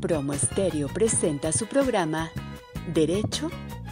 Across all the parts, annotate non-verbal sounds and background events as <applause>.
Promo Estéreo presenta su programa Derecho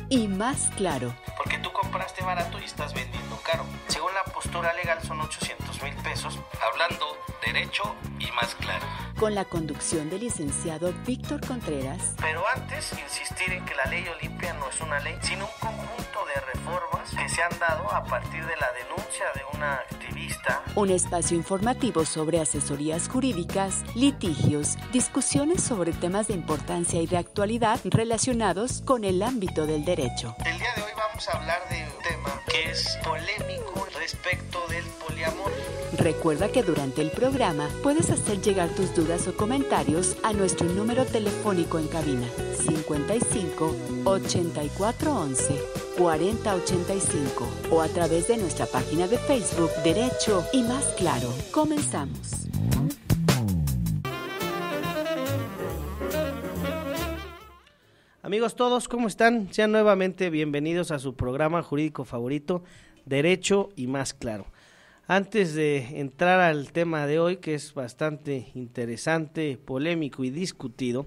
y Más Claro. Porque tú compraste barato y estás vendiendo caro. Según la postura legal son 800 mil pesos, hablando derecho y más claro. Con la conducción del licenciado Víctor Contreras. Pero antes, insistir en que la ley Olimpia no es una ley, sino un conjunto de reformas que se han dado a partir de la denuncia de una activista. Un espacio informativo sobre asesorías jurídicas, litigios, discusiones sobre temas de importancia y de actualidad relacionados con el ámbito del derecho. El día de hoy vamos a hablar de un tema es polémico respecto del poliamor. Recuerda que durante el programa puedes hacer llegar tus dudas o comentarios a nuestro número telefónico en cabina 55 84 11 40 85 o a través de nuestra página de Facebook Derecho y Más Claro. Comenzamos. Amigos todos, ¿cómo están? Sean nuevamente bienvenidos a su programa jurídico favorito, Derecho y Más Claro. Antes de entrar al tema de hoy, que es bastante interesante, polémico y discutido,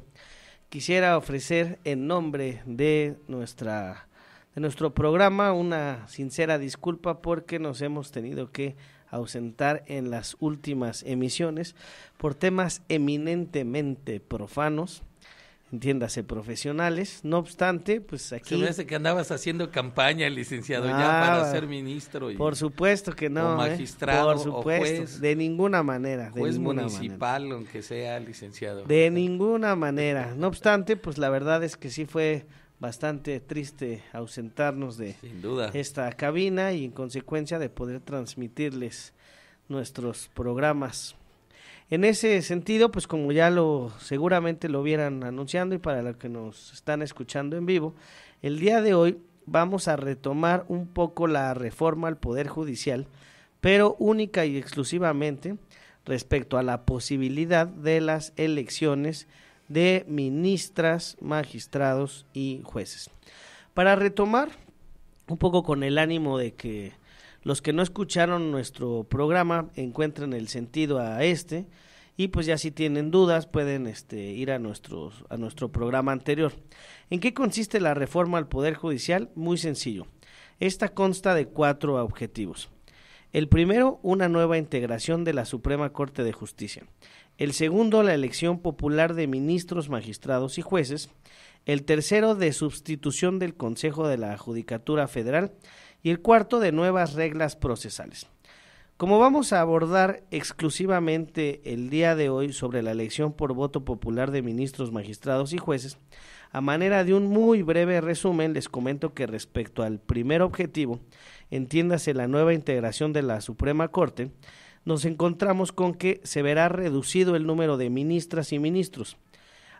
quisiera ofrecer en nombre de nuestra de nuestro programa una sincera disculpa porque nos hemos tenido que ausentar en las últimas emisiones por temas eminentemente profanos entiéndase, profesionales. No obstante, pues aquí... Se me hace que andabas haciendo campaña, licenciado, ya Ah, para ser ministro. Y, Por supuesto que no. o ¿eh? magistrado, Por supuesto. o juez, de ninguna manera. De juez ninguna municipal, aunque sea licenciado. manera. De ninguna manera. No obstante, pues la verdad es que sí fue bastante triste ausentarnos de Sin duda. esta cabina y en consecuencia de poder transmitirles nuestros programas. En ese sentido, pues como ya lo seguramente lo vieran anunciando y para los que nos están escuchando en vivo, el día de hoy vamos a retomar un poco la reforma al Poder Judicial, pero única y exclusivamente respecto a la posibilidad de las elecciones de ministras, magistrados y jueces. Para retomar un poco con el ánimo de que los que no escucharon nuestro programa encuentren el sentido a este y pues ya si tienen dudas pueden este, ir a, nuestros, a nuestro programa anterior. ¿En qué consiste la reforma al Poder Judicial? Muy sencillo. Esta consta de cuatro objetivos. El primero, una nueva integración de la Suprema Corte de Justicia. El segundo, la elección popular de ministros, magistrados y jueces. El tercero, de sustitución del Consejo de la Judicatura Federal. Y el cuarto, de nuevas reglas procesales. Como vamos a abordar exclusivamente el día de hoy sobre la elección por voto popular de ministros, magistrados y jueces, a manera de un muy breve resumen les comento que respecto al primer objetivo, entiéndase la nueva integración de la Suprema Corte, nos encontramos con que se verá reducido el número de ministras y ministros.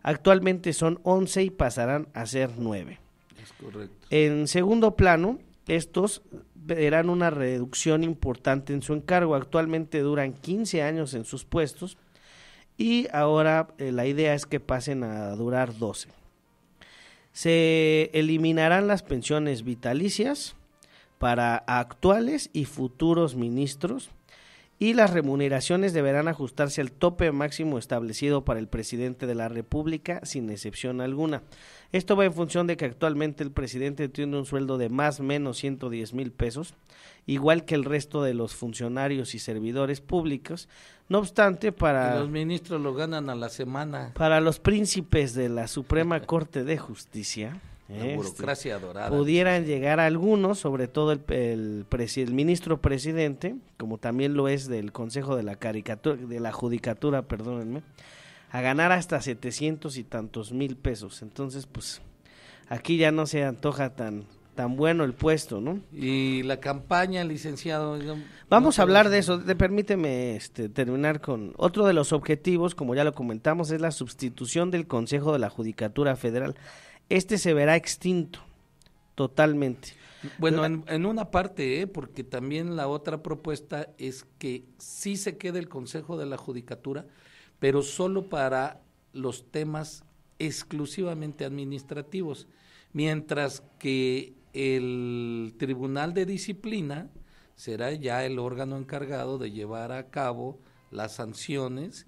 Actualmente son 11 y pasarán a ser 9. Es correcto. En segundo plano, estos verán una reducción importante en su encargo. Actualmente duran 15 años en sus puestos y ahora eh, la idea es que pasen a durar 12. Se eliminarán las pensiones vitalicias para actuales y futuros ministros y las remuneraciones deberán ajustarse al tope máximo establecido para el presidente de la República sin excepción alguna. Esto va en función de que actualmente el presidente tiene un sueldo de más o menos 110 mil pesos, igual que el resto de los funcionarios y servidores públicos. No obstante, para Y los ministros lo ganan a la semana. para los príncipes de la Suprema Corte de Justicia, La este, burocracia dorada. pudieran llegar algunos, sobre todo el, el, el ministro presidente, como también lo es del Consejo de la Caricatura, de la Judicatura, perdónenme, a ganar hasta 700 y tantos mil pesos. Entonces, pues, aquí ya no se antoja tan tan bueno el puesto, ¿no? Y la campaña, licenciado. Vamos a hablar de eso. De- permíteme este, terminar con otro de los objetivos, como ya lo comentamos, es la sustitución del Consejo de la Judicatura Federal. Este se verá extinto totalmente. Bueno, en, en una parte, ¿eh? porque también la otra propuesta es que sí se quede el Consejo de la Judicatura, pero solo para los temas exclusivamente administrativos, mientras que el Tribunal de Disciplina será ya el órgano encargado de llevar a cabo las sanciones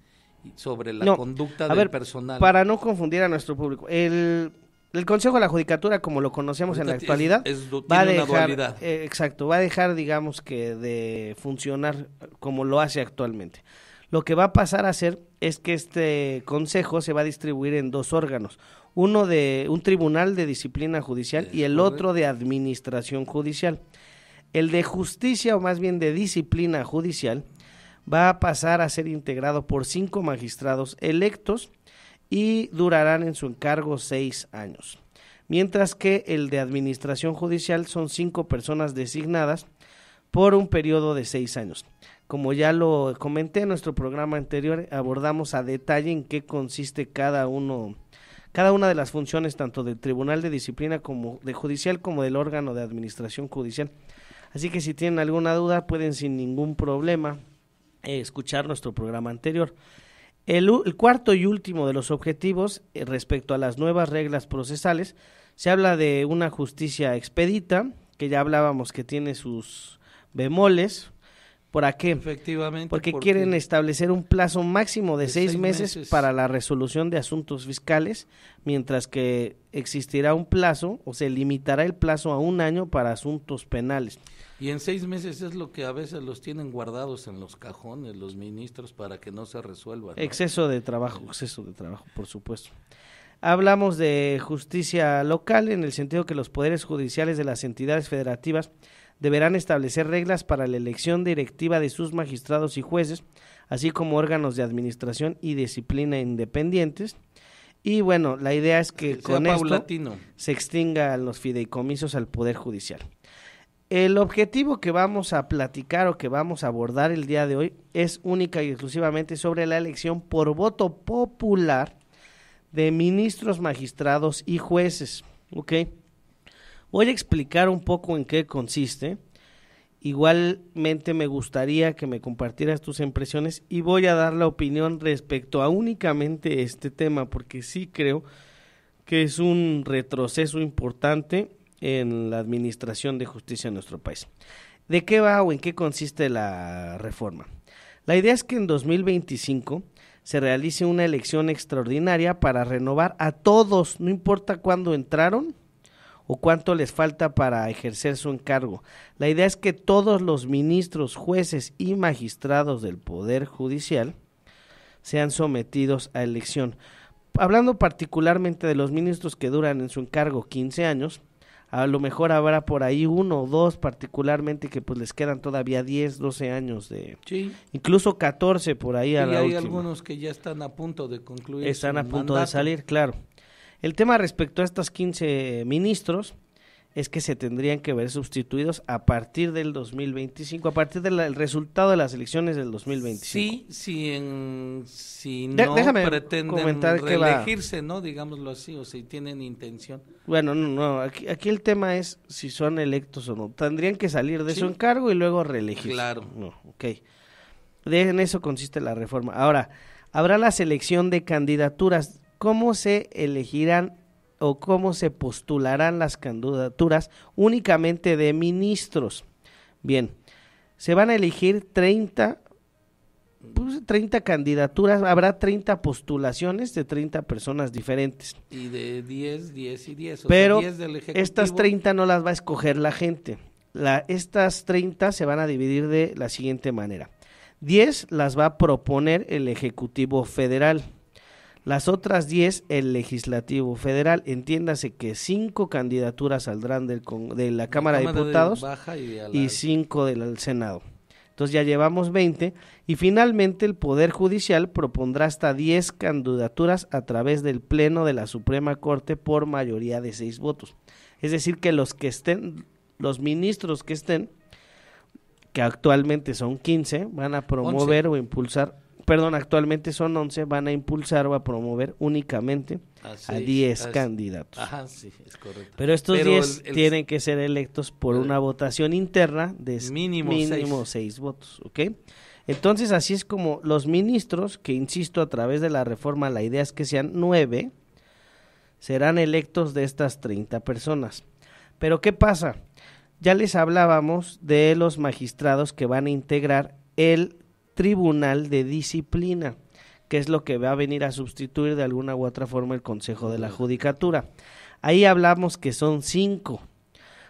sobre la No, conducta del ver, personal. Para no confundir a nuestro público, el, el Consejo de la Judicatura, como lo conocemos en la es- actualidad, es va a dejar, eh, exacto, va a dejar, digamos que, de funcionar como lo hace actualmente. Lo que va a pasar a ser es que este consejo se va a distribuir en dos órganos, uno de un tribunal de disciplina judicial Es y el correcto. otro de administración judicial. El de justicia o más bien de disciplina judicial va a pasar a ser integrado por cinco magistrados electos y durarán en su encargo seis años. Mientras que el de administración judicial son cinco personas designadas por un periodo de seis años. Como ya lo comenté en nuestro programa anterior, abordamos a detalle en qué consiste cada uno, cada una de las funciones tanto del Tribunal de Disciplina como de Judicial como del órgano de administración judicial. Así que si tienen alguna duda pueden sin ningún problema eh, escuchar nuestro programa anterior. El, cuarto y último de los objetivos eh, respecto a las nuevas reglas procesales, se habla de una justicia expedita, que ya hablábamos que tiene sus bemoles. ¿Por qué? Efectivamente. Porque quieren establecer un plazo máximo de, De seis, seis meses, meses. para la resolución de asuntos fiscales, mientras que existirá un plazo o se limitará el plazo a un año para asuntos penales. Y en seis meses es lo que a veces los tienen guardados en los cajones los ministros para que no se resuelvan. ¿no? Exceso de trabajo, exceso de trabajo, por supuesto. Hablamos de justicia local en el sentido que los poderes judiciales de las entidades federativas deberán establecer reglas para la elección directiva de sus magistrados y jueces, así como órganos de administración y disciplina independientes. Y bueno, la idea es que con esto se extingan los fideicomisos al Poder Judicial. El objetivo que vamos a platicar o que vamos a abordar el día de hoy es única y exclusivamente sobre la elección por voto popular de ministros, magistrados y jueces. ¿ok? Voy a explicar un poco en qué consiste. Igualmente me gustaría que me compartieras tus impresiones y voy a dar la opinión respecto a únicamente este tema porque sí creo que es un retroceso importante en la administración de justicia en nuestro país. ¿De qué va o en qué consiste la reforma? La idea es que en 2025 se realice una elección extraordinaria para renovar a todos, no importa cuándo entraron o cuánto les falta para ejercer su encargo. La idea es que todos los ministros, jueces y magistrados del Poder Judicial sean sometidos a elección. Hablando particularmente de los ministros que duran en su encargo 15 años, a lo mejor habrá por ahí uno o dos particularmente que pues les quedan todavía 10, 12 años de Sí. incluso 14 por ahí a la hay última. algunos que ya están a punto de concluir. Están a punto de salir, claro. El tema respecto a estos 15 ministros es que se tendrían que ver sustituidos a partir del 2025, a partir del resultado de las elecciones del 2025. Sí, en, si De- no déjame pretenden comentar que reelegirse, ¿no? Digámoslo así, o si tienen intención. Bueno, no, no, aquí, aquí el tema es si son electos o no. Tendrían que salir de Sí. su encargo y luego reelegirse. Claro. No, ok. De, en eso consiste la reforma. Ahora, habrá la selección de candidaturas. ¿Cómo se elegirán o cómo se postularán las candidaturas únicamente de ministros? Bien, se van a elegir 30 pues, 30 candidaturas, habrá 30 postulaciones de 30 personas diferentes. Y de 10, 10 y 10. O Pero sea, 10 del. Estas 30 no las va a escoger la gente. La, estas 30 se van a dividir de la siguiente manera. 10 las va a proponer el Ejecutivo Federal. Las otras 10 el Legislativo Federal. Entiéndase que 5 candidaturas saldrán del, con- de la Cámara de Diputados Baja y, de 5 del Senado. Entonces ya llevamos 20 y finalmente el Poder Judicial propondrá hasta 10 candidaturas a través del Pleno de la Suprema Corte por mayoría de 6 votos. Es decir, que los que estén, los ministros que estén, que actualmente son 15, van a promover o impulsar, perdón, actualmente son 11, van a impulsar o a promover únicamente a seis, 10 a- candidatos. Ajá, sí, es correcto. Pero estos Pero 10 el- el- tienen que ser electos por el- una votación interna de Mínimo mínimo seis votos, ¿ok? Entonces así es como los ministros, que insisto, a través de la reforma la idea es que sean nueve, serán electos de estas 30 personas. Pero ¿qué pasa? Ya les hablábamos de los magistrados que van a integrar el Tribunal de Disciplina. que es lo que va a venir a sustituir de alguna u otra forma el Consejo de la Judicatura. Ahí hablamos que son cinco.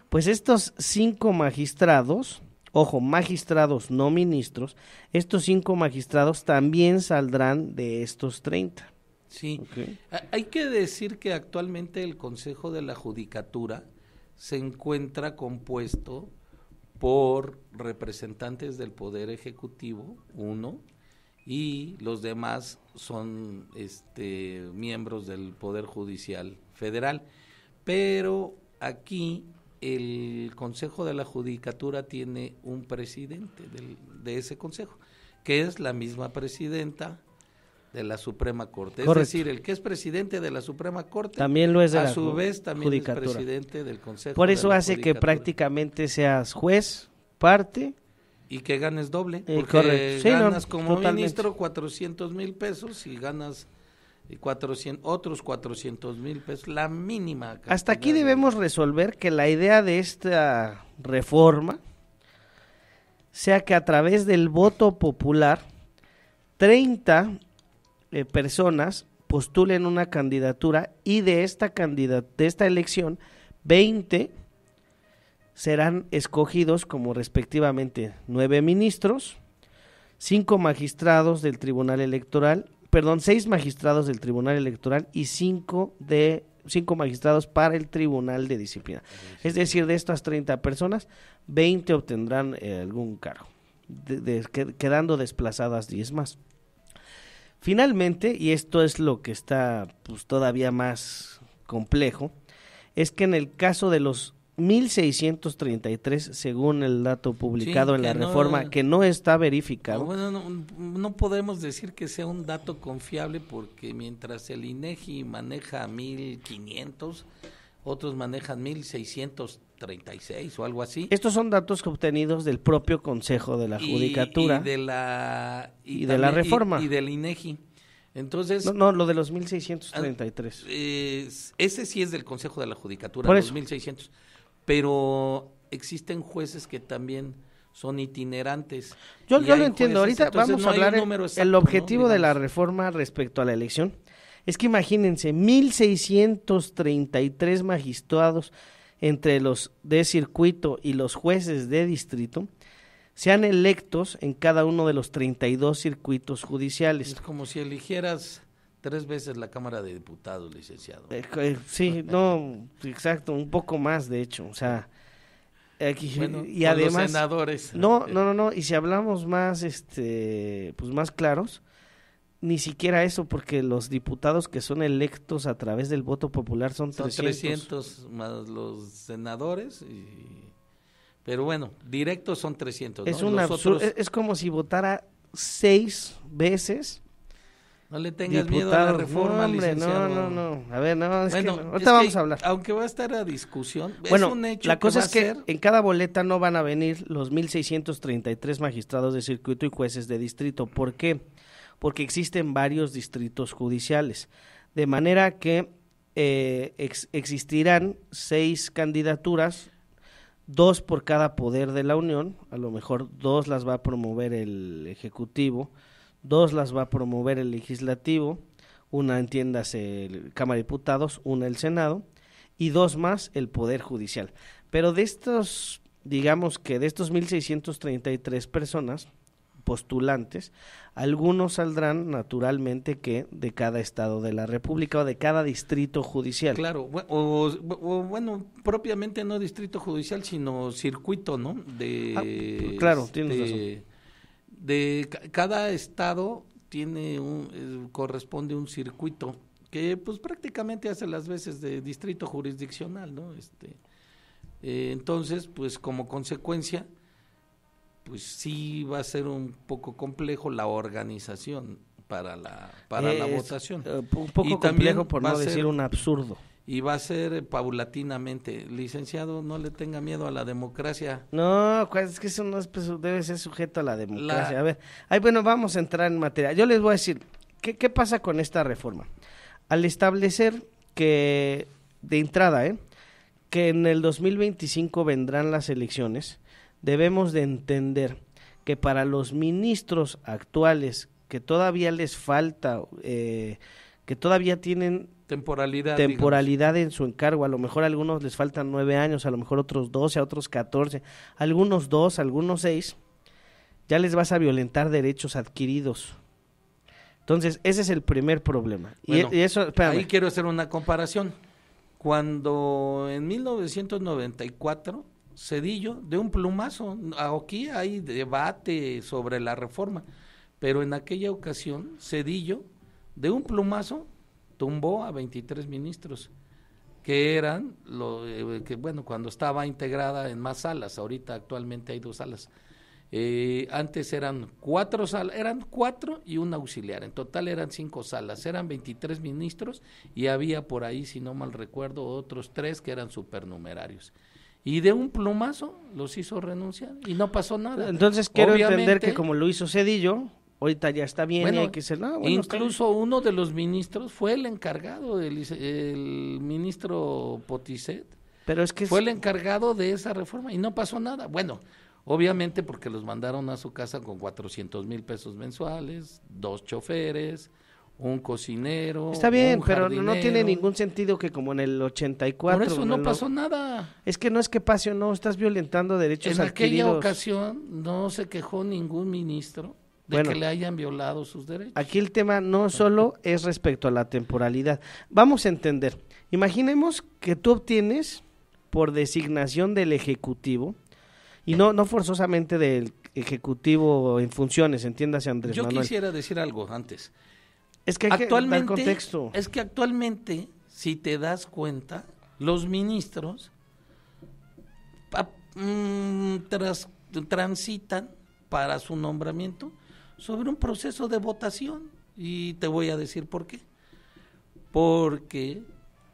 Pues estos cinco magistrados, ojo, magistrados, no ministros, estos cinco magistrados también saldrán de estos 30. Sí, hay que decir que actualmente el Consejo de la Judicatura se encuentra compuesto por representantes del Poder Ejecutivo, uno, y los demás son este, miembros del Poder Judicial Federal. Pero aquí el Consejo de la Judicatura tiene un presidente de ese consejo, que es la misma presidenta de la Suprema Corte. Es decir, el que es presidente de la Suprema Corte también lo es de a su vez también es presidente del Consejo. Por eso hace que prácticamente seas juez, parte y que ganes doble, eh, porque ganas como ministro 400 mil pesos y ganas 400, otros 400 mil pesos, la mínima. Hasta aquí debemos resolver que la idea de esta reforma sea que a través del voto popular 30 eh, personas postulen una candidatura y de esta candidat de esta elección 20 serán escogidos como respectivamente nueve ministros, cinco magistrados del Tribunal Electoral, perdón, seis magistrados del Tribunal Electoral y cinco de cinco magistrados para el Tribunal de Disciplina. Es decir, de estas 30 personas, 20 obtendrán eh, algún cargo, quedando desplazadas 10 más. Finalmente, y esto es lo que está pues, todavía más complejo, es que en el caso de los 1633, según el dato publicado en la reforma, que no está verificado. bueno, no, podemos decir que sea un dato confiable porque mientras el INEGI maneja 1500, otros manejan 1636 o algo así. Estos son datos obtenidos del propio Consejo de la Judicatura y, de la y, de la reforma y, del INEGI. Entonces, no, no, lo de los 1633. ese sí es del Consejo de la Judicatura, los 1600. Pero existen jueces que también son itinerantes. Yo, yo lo entiendo. Ahorita vamos a hablar el, objetivo de la reforma respecto a la elección. Es que imagínense, 1633 magistrados entre los de circuito y los jueces de distrito sean electos en cada uno de los 32 circuitos judiciales. Es como si eligieras tres veces la Cámara de Diputados, licenciado. Eh, eh, sí, no, exacto, un poco más, de hecho, o sea, aquí, y además, los senadores. No, <laughs> no, no, no, y si hablamos más, este, pues más claros, ni siquiera eso, porque los diputados que son electos a través del voto popular son, son 300. más los senadores y pero bueno, directos son 300. Es, un es como si votara seis veces. No le tengas miedo a la reforma, no, No, no, no. A ver, no, es que ahorita vamos a hablar. Aunque va a estar a discusión, bueno, es un hecho la cosa es que en cada boleta no van a venir los 1.633 magistrados de circuito y jueces de distrito. ¿Por qué? Porque existen varios distritos judiciales. De manera que eh, existirán seis candidaturas dos por cada poder de la Unión, a lo mejor dos las va a promover el Ejecutivo, dos las va a promover el Legislativo, una entiéndase el Cámara de Diputados, una el Senado, y dos más el Poder Judicial. Pero de estos, digamos que de estos 1.633 personas, postulantes, algunos saldrán naturalmente que de cada estado de la República o de cada distrito judicial. Claro, o, bueno, propiamente no distrito judicial, sino circuito, ¿no? De, ah, claro, tienes razón. De cada estado tiene un, eh, corresponde un circuito que pues prácticamente hace las veces de distrito jurisdiccional, ¿no? Este, eh, entonces, pues como consecuencia, pues sí va a ser un poco complejo la organización para la para la votación. Eh, un poco complejo por no decir un absurdo. Y va a ser paulatinamente. Licenciado, no le tenga miedo a la democracia. No, pues, es que eso no es, pues, debe ser sujeto a la democracia. A ver, ay, bueno, vamos a entrar en materia. Yo les voy a decir, ¿qué, ¿qué pasa con esta reforma? Al establecer que, de entrada, ¿eh? que en el 2025 vendrán las elecciones, debemos de entender que para los ministros actuales que todavía les falta, eh, que todavía tienen temporalidad, temporalidad en su encargo. A lo mejor a algunos les faltan nueve años, a lo mejor otros doce, a otros catorce, algunos dos, algunos seis. Ya les vas a violentar derechos adquiridos. Entonces, ese es el primer problema. y, eso, ahí quiero hacer una comparación. Cuando en 1994 Cedillo, de un plumazo. Aquí hay debate sobre la reforma, pero en aquella ocasión Cedillo, de un plumazo, tumbó a 23 ministros, que eran, lo, eh, que bueno, cuando estaba integrada en más salas, ahorita actualmente hay dos salas. Eh, antes eran cuatro salas, eran cuatro y un auxiliar, en total eran cinco salas, eran 23 ministros y había por ahí, si no mal recuerdo, otros tres que eran supernumerarios y de un plumazo los hizo renunciar y no pasó nada. Entonces quiero entender que como lo hizo Cedillo, ahorita ya está bien y hay que ser, incluso uno de los ministros fue el encargado, el, el ministro Poticet, pero es que fue el encargado de esa reforma y no pasó nada. Bueno, obviamente porque los mandaron a su casa con 400 mil pesos mensuales, dos choferes, un cocinero. Está bien, pero no tiene ningún sentido que como en el 84. Por eso no, pasó nada. Es que no es que pase o no, estás violentando derechos en aquella ocasión no se quejó ningún ministro de que le hayan violado sus derechos. Aquí el tema no solo es respecto a la temporalidad. Vamos a entender. Imaginemos que tú obtienes por designación del Ejecutivo, y no, no forzosamente del Ejecutivo en funciones, entiéndase Andrés Yo quisiera decir algo antes. Es que actualmente, contexto. Es que actualmente, si te das cuenta, los ministros mm, transitan para su nombramiento sobre un proceso de votación. Y te voy a decir por qué. Porque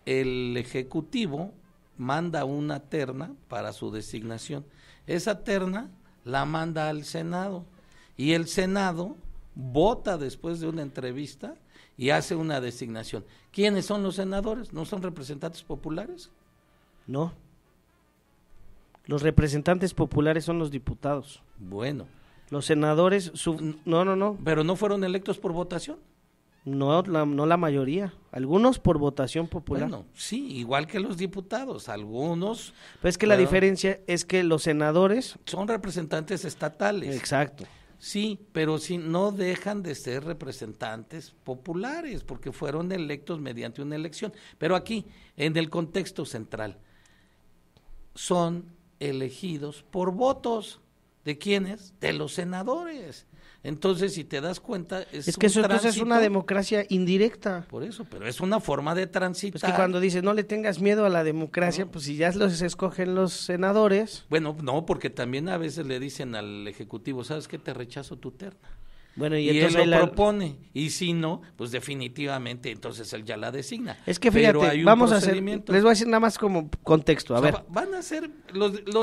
el Ejecutivo manda una terna para su designación. Esa terna la manda al Senado y el Senado vota después de una entrevista y hace una designación. ¿Quiénes son los senadores? ¿No son representantes populares? No. Los representantes populares son los diputados. Bueno. Los senadores, no, no, no. ¿Pero no fueron electos por votación? No la, no la mayoría, algunos por votación popular. Bueno, sí, igual que los diputados, algunos. Pero es que la diferencia es que los senadores... Son representantes estatales. Exacto. Sí, pero si no dejan de ser representantes populares, porque fueron electos mediante una elección. Pero aquí, en el contexto central, son elegidos por votos. ¿De quiénes? De los senadores. Entonces, si te das cuenta, es, es que eso entonces es una democracia indirecta. Por eso, pero es una forma de transitar. Es que cuando dices no le tengas miedo a la democracia, pues si ya los escogen los senadores. Bueno, no, porque también a veces le dicen al ejecutivo, ¿sabes qué? Te rechazo tu terna. Bueno, y, él lo propone. Y si no, pues definitivamente entonces él ya la designa. Es que fíjate, vamos a hacer, les voy a decir nada más como contexto. A ver, van a ser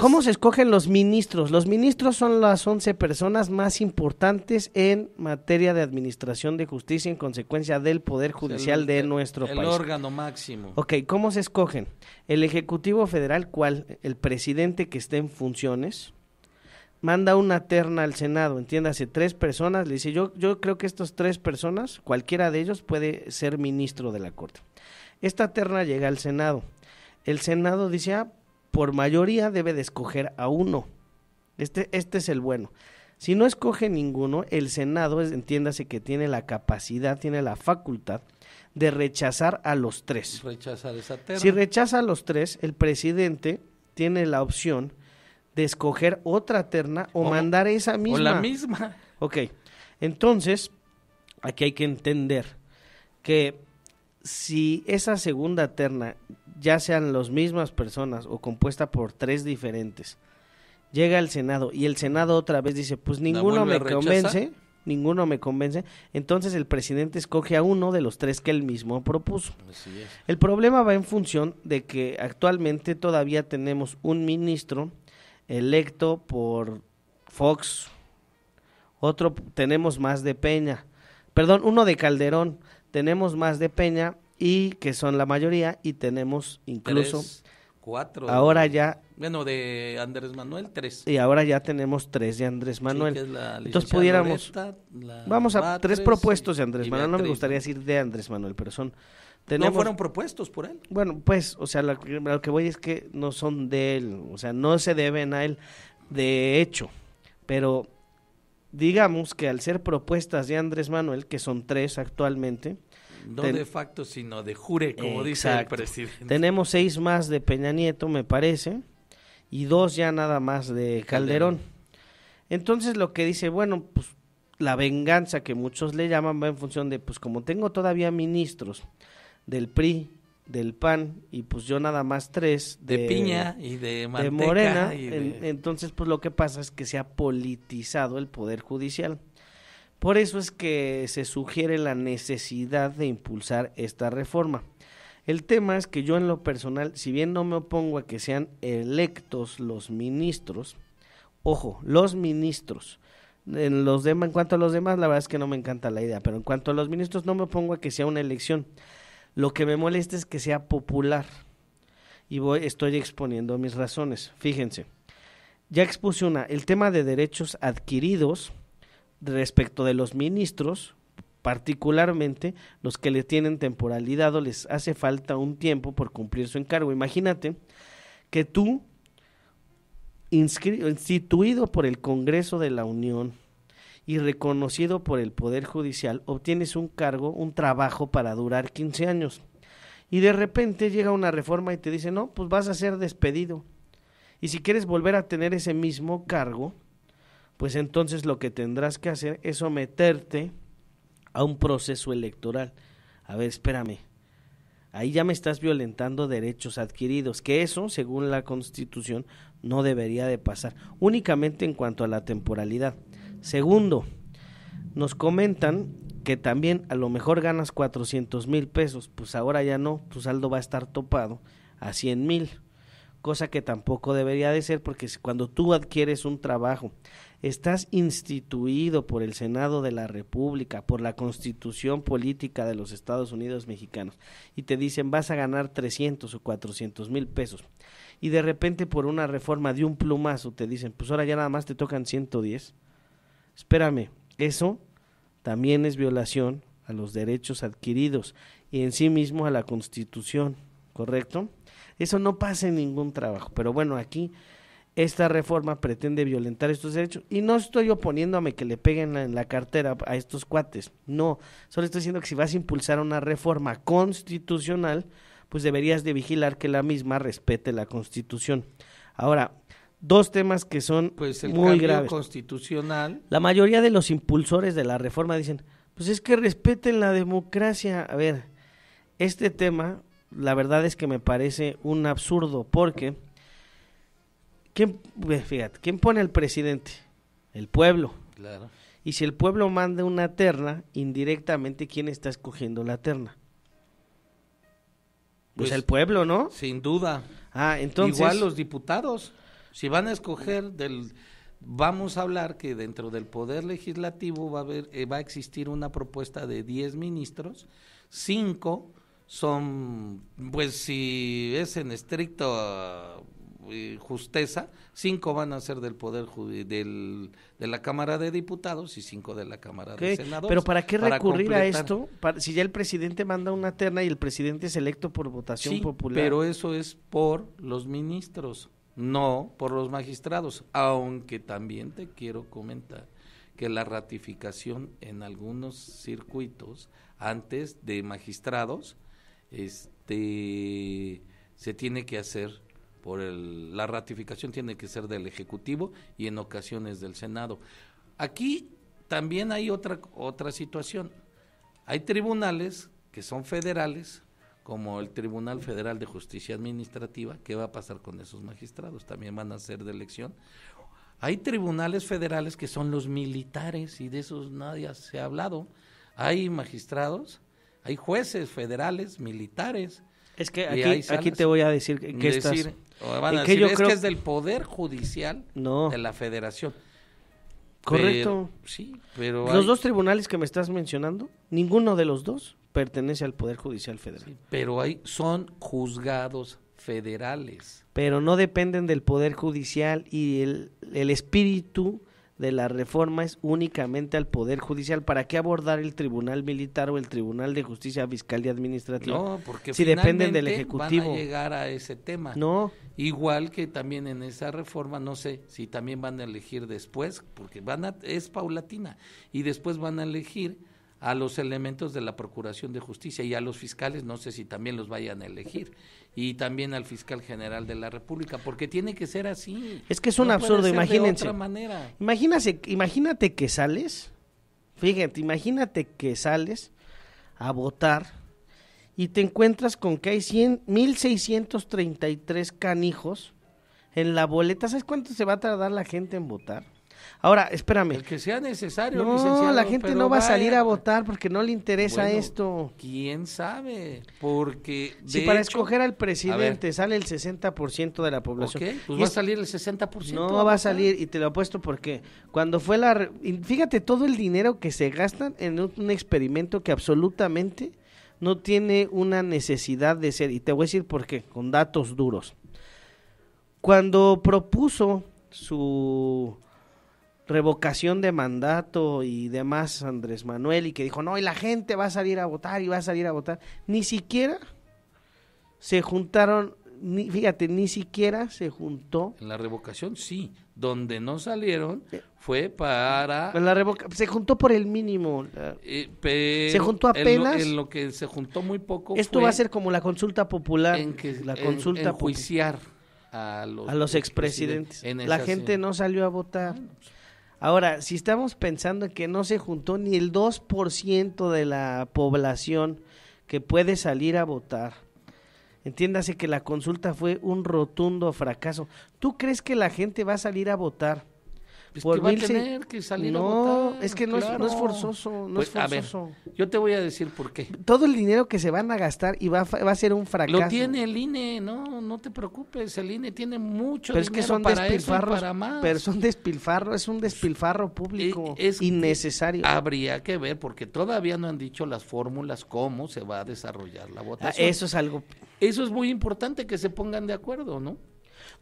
¿Cómo se escogen los ministros? Los ministros son las 11 personas más importantes en materia de administración de justicia en consecuencia del Poder Judicial de nuestro país. El órgano máximo. Ok, ¿cómo se escogen? El Ejecutivo Federal, ¿cuál? El presidente que esté en funciones manda una terna al Senado, entiéndase, tres personas, le dice, yo, yo creo que estas tres personas, cualquiera de ellos puede ser ministro de la Corte. Esta terna llega al Senado. El Senado dice, ah, por mayoría debe de escoger a uno. Este, este es el bueno. Si no escoge ninguno, el Senado, entiéndase que tiene la capacidad, tiene la facultad de rechazar a los tres. Rechazar esa terna. Si rechaza a los tres, el presidente tiene la opción de escoger otra terna o, mandar esa misma. O la misma. Ok, entonces, aquí hay que entender que si esa segunda terna, ya sean las mismas personas o compuesta por tres diferentes, llega al Senado y el Senado otra vez dice, pues ninguno me convence, ninguno me convence, entonces el presidente escoge a uno de los tres que él mismo propuso. El problema va en función de que actualmente todavía tenemos un ministro electo por Fox, otro tenemos más de Peña, perdón, uno de Calderón, tenemos más de Peña y que son la mayoría y tenemos incluso Cuatro. Ahora ya, Bueno, de Andrés Manuel, tres. y ahora ya tenemos tres de Andrés Manuel. Sí, que es la Entonces pudiéramos, Loretta, la vamos a Batres tres propuestos de Andrés Manuel, no me gustaría decir de Andrés Manuel, pero son, No fueron propuestos por él. bueno, pues, o sea, lo, que- lo que voy es que no son de él, o sea, no se deben a él de hecho, pero digamos que al ser propuestas de Andrés Manuel, que son tres actualmente, No Ten- de facto, sino de jure, como dice el presidente. tenemos seis más de Peña Nieto, me parece, y dos ya nada más de Calderón. Entonces lo que dice, bueno, pues la venganza que muchos le llaman va en función de, pues como tengo todavía ministros del PRI, del PAN, y pues yo nada más tres de, piña y de de. Morena, y en- entonces pues lo que pasa es que se ha politizado el Poder Judicial. Por eso es que se sugiere la necesidad de impulsar esta reforma. El tema es que yo en lo personal, si bien no me opongo a que sean electos los ministros, ojo, los ministros, en, los demás, en cuanto a los demás, la verdad es que no me encanta la idea, pero en cuanto a los ministros no me opongo a que sea una elección. Lo que me molesta es que sea popular y voy, estoy exponiendo mis razones. Fíjense, ya expuse una, el tema de derechos adquiridos respecto de los ministros, particularmente los que le tienen temporalidad o les hace falta un tiempo por cumplir su encargo. Imagínate que tú, instituido por el Congreso de la Unión y reconocido por el Poder Judicial, obtienes un cargo, un trabajo para durar 15 años. Y de repente llega una reforma y te dice, no, pues vas a ser despedido. Y si quieres volver a tener ese mismo cargo, pues entonces lo que tendrás que hacer es someterte a un proceso electoral. A ver, espérame. Ahí ya me estás violentando derechos adquiridos, que eso, según la Constitución, no debería de pasar, únicamente en cuanto a la temporalidad. Segundo, nos comentan que también a lo mejor ganas 400 mil pesos, pues ahora ya no, tu saldo va a estar topado a 100 mil, cosa que tampoco debería de ser porque cuando tú adquieres un trabajo, estás instituido por el Senado de la República, por la Constitución Política de los Estados Unidos Mexicanos, y te dicen vas a ganar 300 o 400 mil pesos, y de repente por una reforma de un plumazo te dicen, pues ahora ya nada más te tocan 110, espérame, eso también es violación a los derechos adquiridos y en sí mismo a la Constitución, ¿correcto? Eso no pasa en ningún trabajo, pero bueno, aquí esta reforma pretende violentar estos derechos y no estoy oponiéndome que le peguen en la cartera a estos cuates, no, solo estoy diciendo que si vas a impulsar una reforma constitucional, pues deberías de vigilar que la misma respete la Constitución. Ahora, dos temas que son Pues el muy graves. constitucional. La mayoría de los impulsores de la reforma dicen, pues es que respeten la democracia. A ver, este tema, la verdad es que me parece un absurdo, porque, ¿quién, fíjate, ¿quién pone al presidente? El pueblo. Claro. Y si el pueblo manda una terna, indirectamente, ¿quién está escogiendo la terna? Pues, Pues, el pueblo, ¿no? Sin duda. Ah, entonces... Igual los diputados. Si van a escoger del vamos a hablar que dentro del poder legislativo va a haber eh, va a existir una propuesta de 10 ministros, cinco son pues si es en estricto eh, justeza, cinco van a ser del poder del, de la Cámara de Diputados y cinco de la Cámara de Senadores. Pero ¿para qué recurrir a esto? Para- si ya el presidente manda una terna y el presidente es electo por votación Sí, popular. pero eso es por los ministros, no por los magistrados, aunque también te quiero comentar que la ratificación en algunos circuitos antes de magistrados este se tiene que hacer por el, la ratificación tiene que ser del ejecutivo y en ocasiones del senado. Aquí también hay otra otra situación. Hay tribunales que son federales, como el Tribunal Federal de Justicia Administrativa, ¿qué va a pasar con esos magistrados? También van a ser de elección. Hay tribunales federales que son los militares y de esos nadie se ha hablado. Hay magistrados, hay jueces federales, militares. Es que aquí, te voy a decir que, que estás- Decir, van que yo es creo- que es del Poder Judicial No, de la Federación. correcto. Pero- sí, pero los hay- dos tribunales que me estás mencionando, ninguno de los dos pertenece al Poder Judicial Federal. Sí, pero hay, son juzgados federales. Pero no dependen del Poder Judicial y el, el espíritu de la reforma es únicamente al Poder Judicial. ¿Para qué abordar el Tribunal Militar o el Tribunal de Justicia Fiscal y Administrativa? No, porque si dependen del Ejecutivo. Van a llegar a ese tema. No, Igual que también en esa reforma, no sé si también van a elegir después, porque van a, es paulatina, y después van a elegir a los elementos de la Procuración de Justicia y a los fiscales, no sé si también los vayan a elegir, y también al fiscal general de la República, porque tiene que ser así. Es que es un No absurdo, ser de imagínense. otra manera. Imagínate, imagínate que sales, fíjate, imagínate que sales a votar y te encuentras con que hay 100, 1633 canijos en la boleta. ¿Sabes cuánto se va a tardar la gente en votar? Ahora, espérame. El que sea necesario, No, licenciado, la gente no va a salir a votar porque no le interesa Bueno, esto. ¿Quién sabe? Porque Si para hecho- escoger al presidente sale el 60% de la población. ok, pues Y va a salir el 60%. No va a salir y te lo apuesto porque cuando fue la... Fíjate todo el dinero que se gastan en un, un experimento que absolutamente no tiene una necesidad de ser. Y te voy a decir por qué, con datos duros. Cuando propuso su revocación de mandato y demás Andrés Manuel y que dijo, no, y la gente va a salir a votar y va a salir a votar, ni siquiera se juntaron, ni, fíjate, ni siquiera se juntó En la revocación sí, donde no salieron Eh. fue para... La revoca se juntó por el mínimo. eh, pero Se juntó en lo- apenas. En lo, que se juntó muy poco Esto fue va a ser como la consulta popular. en que, la en- consulta popu- enjuiciar a los, a los expresidentes. En La gente sí. no salió a votar. Ahora, si estamos pensando en que no se juntó ni el 2% de la población que puede salir a votar, entiéndase que la consulta fue un rotundo fracaso. ¿Tú crees que la gente va a salir a votar? Pues por que va a mil se- tener que salir a no, votar, es que no, es, no es claro. forzoso, no Pues, es a ver, forzoso. yo te voy a decir por qué. Todo el dinero que se van a gastar y va a, fa- va a ser un fracaso. Lo tiene el INE, no, no te preocupes, el INE tiene mucho pero es que dinero son para eso y despilfarros, para más. pero son despilfarro, es un despilfarro público es- innecesario. Habría que ver, porque todavía no han dicho las fórmulas, cómo se va a desarrollar la Ah, votación. eso es algo. Eso es muy importante que se pongan de acuerdo, ¿no?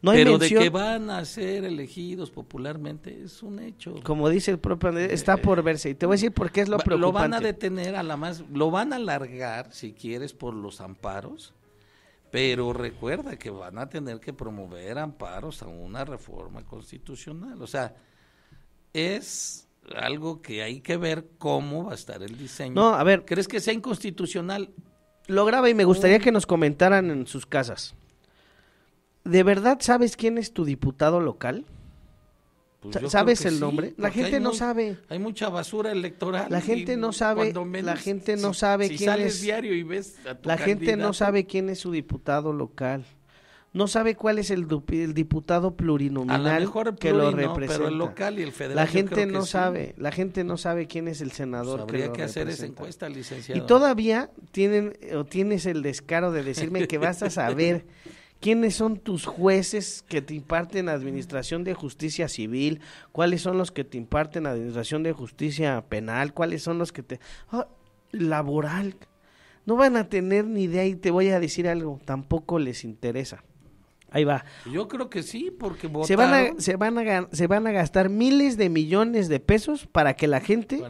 No hay Pero mención, de que van a ser elegidos popularmente es un hecho. como dice el propio Andrés, está por verse. Y te voy a decir por qué es lo preocupante. Lo van a detener a la más, lo van a alargar si quieres por los amparos, pero recuerda que van a tener que promover amparos a una reforma constitucional. O sea, es algo que hay que ver cómo va a estar el diseño. No, a ver, ¿Crees que sea inconstitucional? lo graba y me gustaría que nos comentaran en sus casas. ¿De verdad sabes quién es tu diputado local? Pues ¿Sabes el sí, nombre? La gente no sabe. Hay mucha basura electoral. La gente no sabe- menos, la gente no si- sabe si quién sales es- diario y ves a tu La gente no sabe quién es su diputado local. No sabe cuál es el, dupi- el diputado A lo plurinominal mejor el que lo representa. pero el local y el federal. la gente no sí. sabe, la gente no sabe quién es el Pues senador que habría lo que hacer esa representa. encuesta, licenciado. Y todavía tienen o tienes el descaro de decirme que vas a saber <laughs> quiénes son tus jueces que te imparten administración de justicia civil, cuáles son los que te imparten administración de justicia penal, cuáles son los que te Ah, laboral. No van a tener ni idea y te voy a decir algo, tampoco les interesa. Ahí va. Yo creo que sí, porque votaron Se van, a, se, van a, gan- se van a gastar miles de millones de pesos para que la gente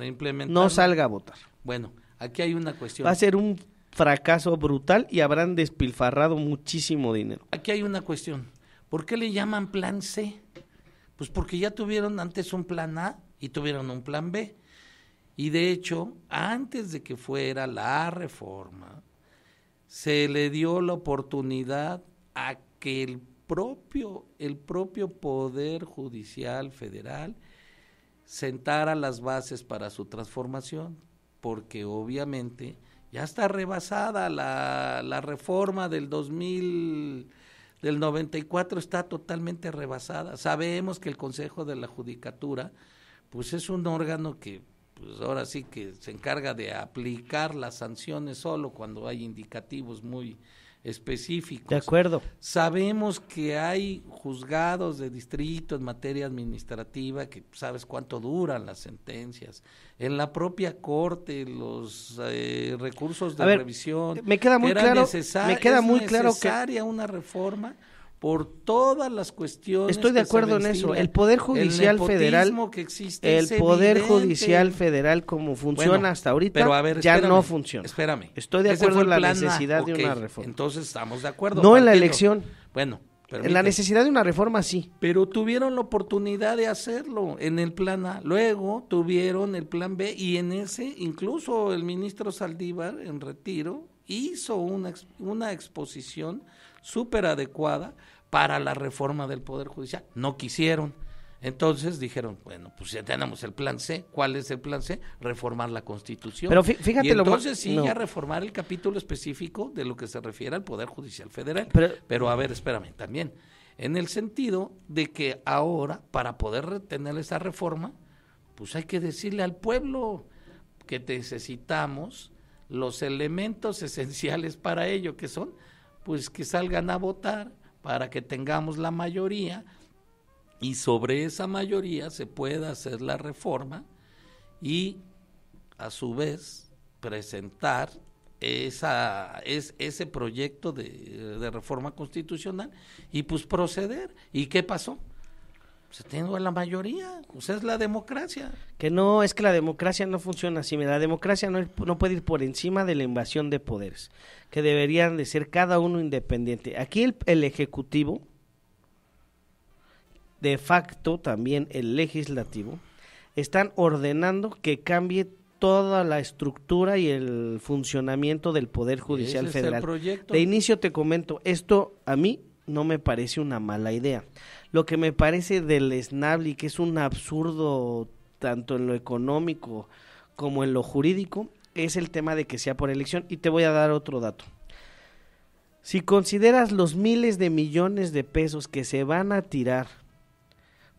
no salga a votar. Bueno, aquí hay una cuestión. Va a ser un fracaso brutal y habrán despilfarrado muchísimo dinero. Aquí hay una cuestión. ¿Por qué le llaman plan C? Pues porque ya tuvieron antes un plan A y tuvieron un plan B. Y de hecho, antes de que fuera la reforma, se le dio la oportunidad a que el propio, el propio Poder Judicial Federal sentara las bases para su transformación, porque obviamente ya está rebasada la, la reforma del 2000, del 94 está totalmente rebasada. Sabemos que el Consejo de la Judicatura, pues es un órgano que, pues ahora sí que se encarga de aplicar las sanciones solo cuando hay indicativos muy específicos. De acuerdo. Sabemos que hay juzgados de distrito en materia administrativa que sabes cuánto duran las sentencias. En la propia corte los eh, recursos de ver, revisión. me queda muy claro- me queda muy claro que- necesaria una reforma por todas las cuestiones. Estoy de acuerdo en eso. El Poder Judicial Federal- nepotismo que existe El Poder evidente. Judicial Federal como funciona Bueno, hasta ahorita pero a ver, ya no funciona. Espérame. Estoy de acuerdo en la plan necesidad de una reforma. Entonces estamos de acuerdo. No en la elección. Bueno, En la necesidad de una reforma sí. Pero tuvieron la oportunidad de hacerlo en el plan A. Luego tuvieron el plan B y en ese incluso el ministro Saldívar en retiro hizo una, una exposición súper adecuada para la reforma del Poder Judicial. No quisieron. Entonces dijeron, bueno, pues ya tenemos el plan C. ¿Cuál es el plan C? Reformar la Constitución. Pero fí- fíjate y lo ma- entonces sí, no. ya reformar el capítulo específico de lo que se refiere al Poder Judicial Federal. Pero- Pero a ver, espérame, también, en el sentido de que ahora, para poder retener esa reforma, pues hay que decirle al pueblo que necesitamos los elementos <laughs> esenciales para ello, que son, pues que salgan a votar para que tengamos la mayoría y sobre esa mayoría se pueda hacer la reforma y a su vez presentar esa, es, ese proyecto de, de reforma constitucional y pues proceder. ¿Y qué pasó? Se tengo la mayoría, o sea, es la democracia. Que no, es que la democracia no funciona así. La democracia no, no puede ir por encima de la invasión de poderes, que deberían de ser cada uno independiente. Aquí el, el Ejecutivo, de facto también el Legislativo, están ordenando que cambie toda la estructura y el funcionamiento del Poder Judicial Ese Federal. De inicio te comento, esto a mí no me parece una mala idea. Lo que me parece deleznable y que es un absurdo tanto en lo económico como en lo jurídico es el tema de que sea por elección. Y te voy a dar otro dato. Si consideras los miles de millones de pesos que se van a tirar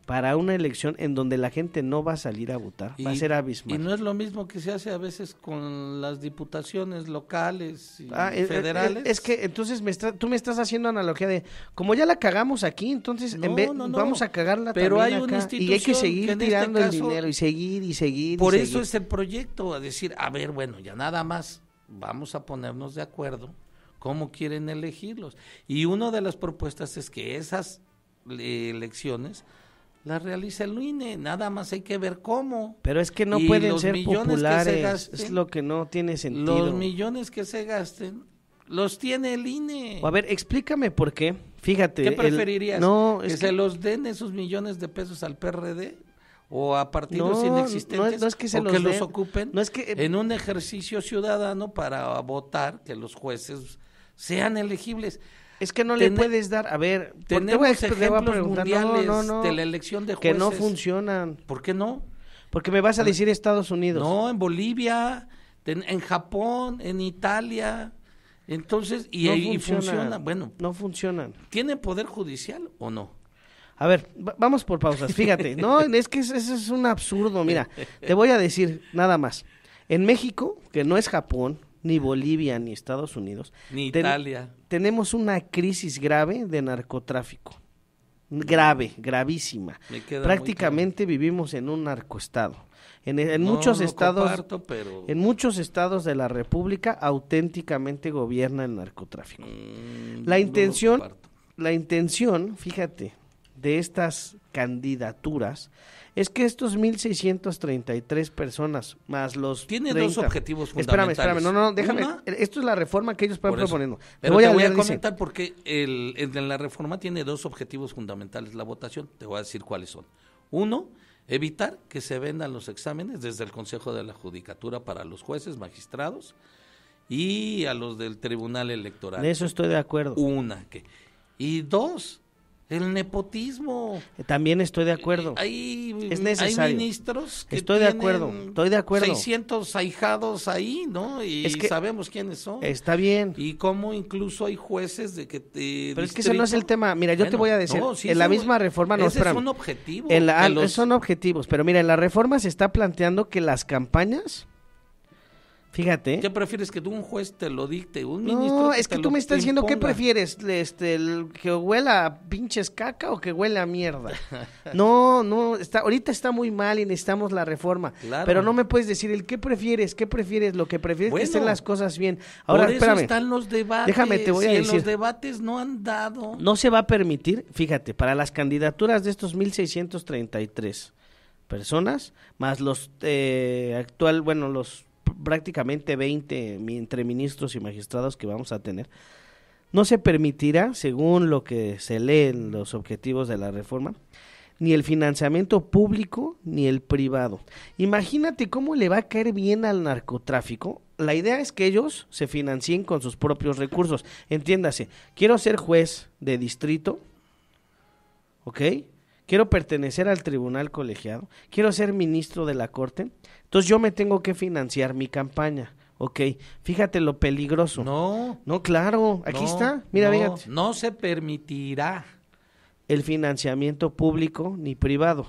para una elección en donde la gente no va a salir a votar, va a ser abismal. Y no es lo mismo que se hace a veces con las diputaciones locales y Ah, eh, eh, federales. eh, es que entonces me está- tú me estás haciendo analogía de como ya la cagamos aquí, entonces en vez no, no. vamos a cagarla Pero también hay una acá, y hay que institución seguir que este tirando el dinero y seguir y seguir. y Por eso seguir. es el proyecto, a decir, a ver, bueno, ya nada más vamos a ponernos de acuerdo cómo quieren elegirlos. Y una de las propuestas es que esas elecciones las realice el INE, nada más hay que ver cómo. Pero es que no y pueden ser populares, gasten, es lo que no tiene sentido. Los millones que se gasten los tiene el INE. O a ver, explícame por qué. Fíjate. ¿Qué el- preferirías? no, ¿Que se los den esos millones de pesos al PRD? ¿O a partidos No, inexistentes? no es- no es que se ¿O los que los ocupen No es que- eh, en un ejercicio ciudadano para votar que los jueces sean elegibles? Es que no le puedes dar, a ver, ¿por qué Tenemos voy a, le voy a ejemplos mundiales no, no, no, de la elección de que jueces. no funcionan. ¿Por qué no? Porque me vas a decir Estados Unidos. No, en Bolivia, en, en Japón, en Italia. Entonces, y, No y funciona. Bueno, no funcionan. ¿tiene poder judicial o no? A ver, va- vamos por pausas. Fíjate, no, <laughs> es que eso es un absurdo. Mira, te voy a decir nada más. En México, que no es Japón, ni Bolivia, ni Estados Unidos, Ni ten- Italia. tenemos una crisis grave de narcotráfico. Grave, gravísima. Prácticamente vivimos en un narcoestado. En, en No muchos estados, comparto, pero en muchos estados de la República, auténticamente gobierna el narcotráfico. mm, La intención, la intención, fíjate, de estas candidaturas es que estos 1633 personas más los Tiene 30 dos objetivos Espérame, fundamentales. espérame, no, no, déjame. Una, Esto es la reforma que ellos están proponiendo. Pero voy te a voy a leer, dice, comentar porque el, el- en la reforma tiene dos objetivos fundamentales la votación. Te voy a decir cuáles son. Uno, evitar que se vendan los exámenes desde el Consejo de la Judicatura para los jueces, magistrados y a los del Tribunal Electoral. de eso estoy de acuerdo. Una. Que, y dos, el nepotismo. También estoy de acuerdo. Hay, Es necesario. hay ministros que Estoy de acuerdo, estoy de acuerdo. 600 ahijados ahí, ¿no? Y Es que- sabemos quiénes son. Está bien. Y cómo incluso hay jueces de que te Pero es que ese no es el tema. Mira, yo te voy a decir, no, sí, en la misma reforma, no, ese espérame. es un objetivo. En la- ah, los- Son objetivos, pero mira, en la reforma se está planteando que las campañas, Fíjate. ¿Qué prefieres que tú un juez te lo dicte? Un ministro No, que es que tú me estás diciendo qué prefieres, este, el- que huela a pinches caca o que huela a mierda. <laughs> No, no, está, ahorita está muy mal y necesitamos la reforma. Claro. Pero no me puedes decir el qué prefieres, qué prefieres, lo que prefieres que Bueno, estén las cosas bien. Ahora, Por eso espérame. están los debates. Déjame, te voy a decir. los debates no han dado. No se va a permitir, fíjate, para las candidaturas de estos 1633 personas, más los eh, actual, bueno, los prácticamente 20 mi- entre ministros y magistrados que vamos a tener, no se permitirá, según lo que se lee en los objetivos de la reforma, ni el financiamiento público ni el privado. Imagínate cómo le va a caer bien al narcotráfico. La idea es que ellos se financien con sus propios recursos. Entiéndase, quiero ser juez de distrito, ¿ok? Quiero pertenecer al tribunal colegiado, quiero ser ministro de la corte, entonces yo me tengo que financiar mi campaña, ¿ok? Fíjate lo peligroso. No. No, claro, aquí no, está, mira, no, fíjate. No se permitirá. El financiamiento público ni privado.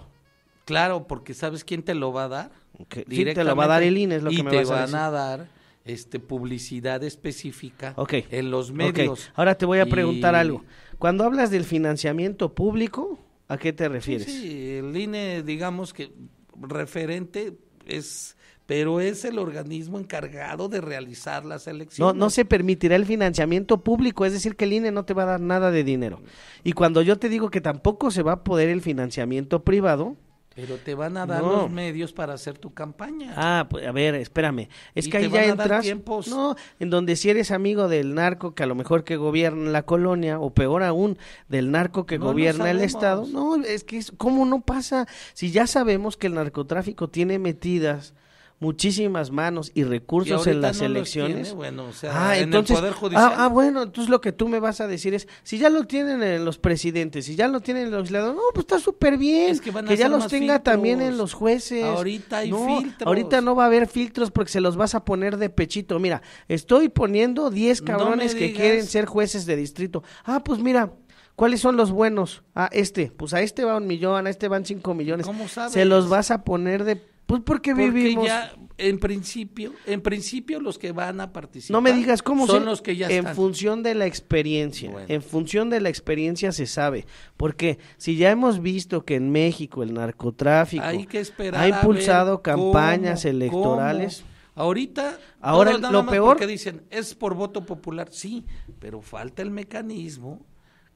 Claro, porque ¿sabes quién te lo va a dar? Ok, sí, te lo va a dar el INE, es lo y que me te vas a van decir. a dar este publicidad específica Ok. en los medios. Ahora te voy a preguntar Y- algo. Cuando hablas del financiamiento público, ¿a qué te refieres? sí, el INE, digamos que referente es, pero es el organismo encargado de realizar las No, elecciones. no se permitirá el financiamiento público, es decir, que el INE no te va a dar nada de dinero. Y cuando yo te digo que tampoco se va a poder el financiamiento privado, Pero te van a dar No. los medios para hacer tu campaña. ah, pues a ver, espérame, es que te ahí ya van a dar entras, tiempos. no, en donde si eres amigo del narco que a lo mejor que gobierna la colonia, o peor aún, del narco que No gobierna el estado, no, es que, es- ¿cómo no pasa? Si ya sabemos que el narcotráfico tiene metidas muchísimas manos y recursos en las no elecciones, bueno, o sea, Ah, en entonces, el Poder Judicial. Ah, ah, bueno, entonces lo que tú me vas a decir es, si ya lo tienen en los presidentes, si ya lo tienen en los legisladores, no, pues está súper bien, Es que van a ya los tenga filtros. también en los jueces. Ahorita hay no, filtros. Ahorita no va a haber filtros porque se los vas a poner de pechito. Mira, estoy poniendo 10 No cabrones que quieren ser jueces de distrito. Ah, pues mira. ¿Cuáles son los buenos? Ah, este. Pues a este va un millón, a este van cinco millones. ¿Cómo sabes? Se los vas a poner de... Pues porque, Porque vivimos... ya, en principio, en principio los que van a participar No me digas cómo son se- los que ya en están. función de la experiencia. Bueno. En función de la experiencia se sabe. Porque si ya hemos visto que en México el narcotráfico Hay que esperar ha impulsado cómo, campañas cómo. electorales. Ahorita, Ahora, lo peor- porque dicen es por voto popular, sí, pero falta el mecanismo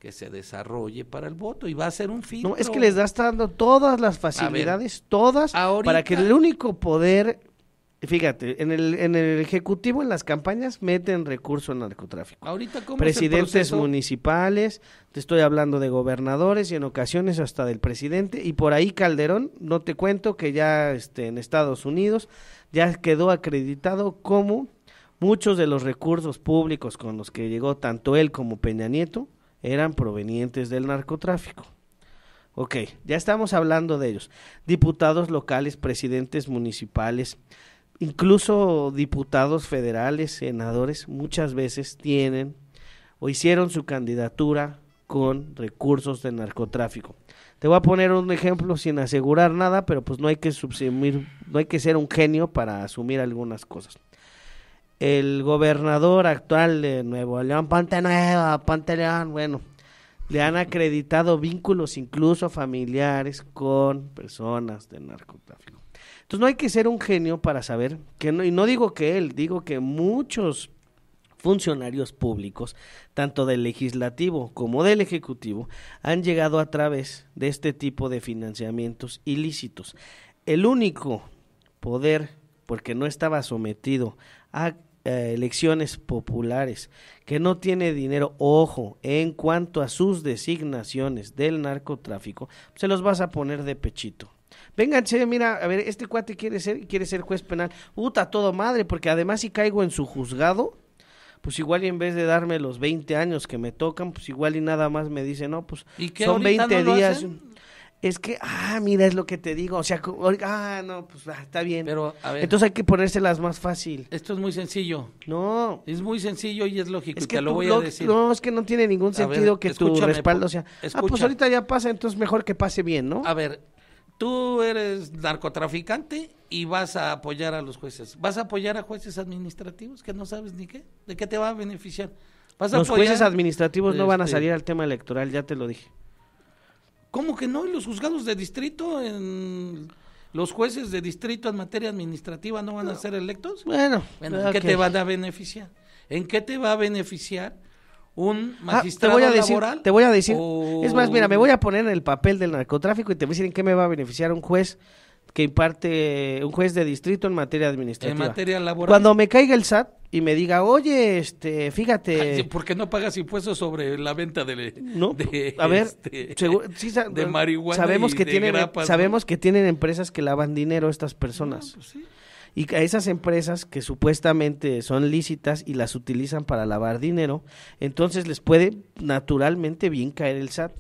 que se desarrolle para el voto y va a ser un filtro. No, es que les das dando todas las facilidades, todas, ahorita- para que el único poder, fíjate, en el, en el ejecutivo, en las campañas, meten recurso al narcotráfico. Ahorita cómo presidentes es el proceso? municipales, te estoy hablando de gobernadores y en ocasiones hasta del presidente y por ahí Calderón, no te cuento que ya este, en Estados Unidos ya quedó acreditado como muchos de los recursos públicos con los que llegó tanto él como Peña Nieto eran provenientes del narcotráfico. Ok, ya estamos hablando de ellos. Diputados locales, presidentes municipales, incluso diputados federales, senadores, muchas veces tienen o hicieron su candidatura con recursos de narcotráfico. Te voy a poner un ejemplo sin asegurar nada, pero pues no hay que subsumir, no hay que ser un genio para asumir algunas cosas. El gobernador actual de Nuevo León, Ponte Nueva, Ponte León, bueno, le han acreditado vínculos incluso familiares con personas de narcotráfico. Entonces no hay que ser un genio para saber que no, y no digo que él, digo que muchos funcionarios públicos, tanto del legislativo como del ejecutivo, han llegado a través de este tipo de financiamientos ilícitos. El único poder, porque no estaba sometido a eh, elecciones populares, que no tiene dinero, ojo, en cuanto a sus designaciones del narcotráfico, se los vas a poner de pechito. Vénganse, mira, a ver, este cuate quiere ser, quiere ser juez penal. Puta, todo madre, porque además si caigo en su juzgado, pues igual y en vez de darme los 20 años que me tocan, pues igual y nada más me dice, no, pues ¿Y qué, son ahorita 20 no lo días. hacen? Es que, ah, mira, es lo que te digo, o sea, ah, no, pues ah, está bien. Pero, a ver, Entonces hay que ponérselas más fácil. esto es muy sencillo. No, Es muy sencillo y es lógico, es que te lo voy lo- a decir. no, es que no tiene ningún A ver, sentido que tu respaldo sea, ah, pues ahorita ya pasa, entonces mejor que pase bien, ¿no? A ver, tú eres narcotraficante y vas a apoyar a los jueces. ¿Vas a apoyar a jueces administrativos que no sabes ni qué? ¿De qué te va a beneficiar? ¿Vas a Los apoyar- jueces administrativos no van a Este, salir al tema electoral, ya te lo dije. ¿Cómo que no? ¿Y los juzgados de distrito, en los jueces de distrito en materia administrativa no van a ser electos? Bueno, Bueno, ¿en qué te van a beneficiar? ¿En qué te va a beneficiar un Ah, magistrado te voy a decir, laboral? te voy a decir, o- es más, mira, me voy a poner en el papel del narcotráfico y te voy a decir en qué me va a beneficiar un juez que imparte, un juez de distrito en materia en administrativa. materia laboral. Cuando me caiga el SAT y me diga, oye, este, fíjate, ¿Por qué no pagas impuestos sobre la venta de, no, de, a ver, este, sí de marihuana sabemos y que de tienen, grapas, ¿no? sabemos que tienen empresas que lavan dinero estas personas. No, pues sí. Y a esas empresas que supuestamente son lícitas y las utilizan para lavar dinero, entonces les puede naturalmente bien caer el SAT.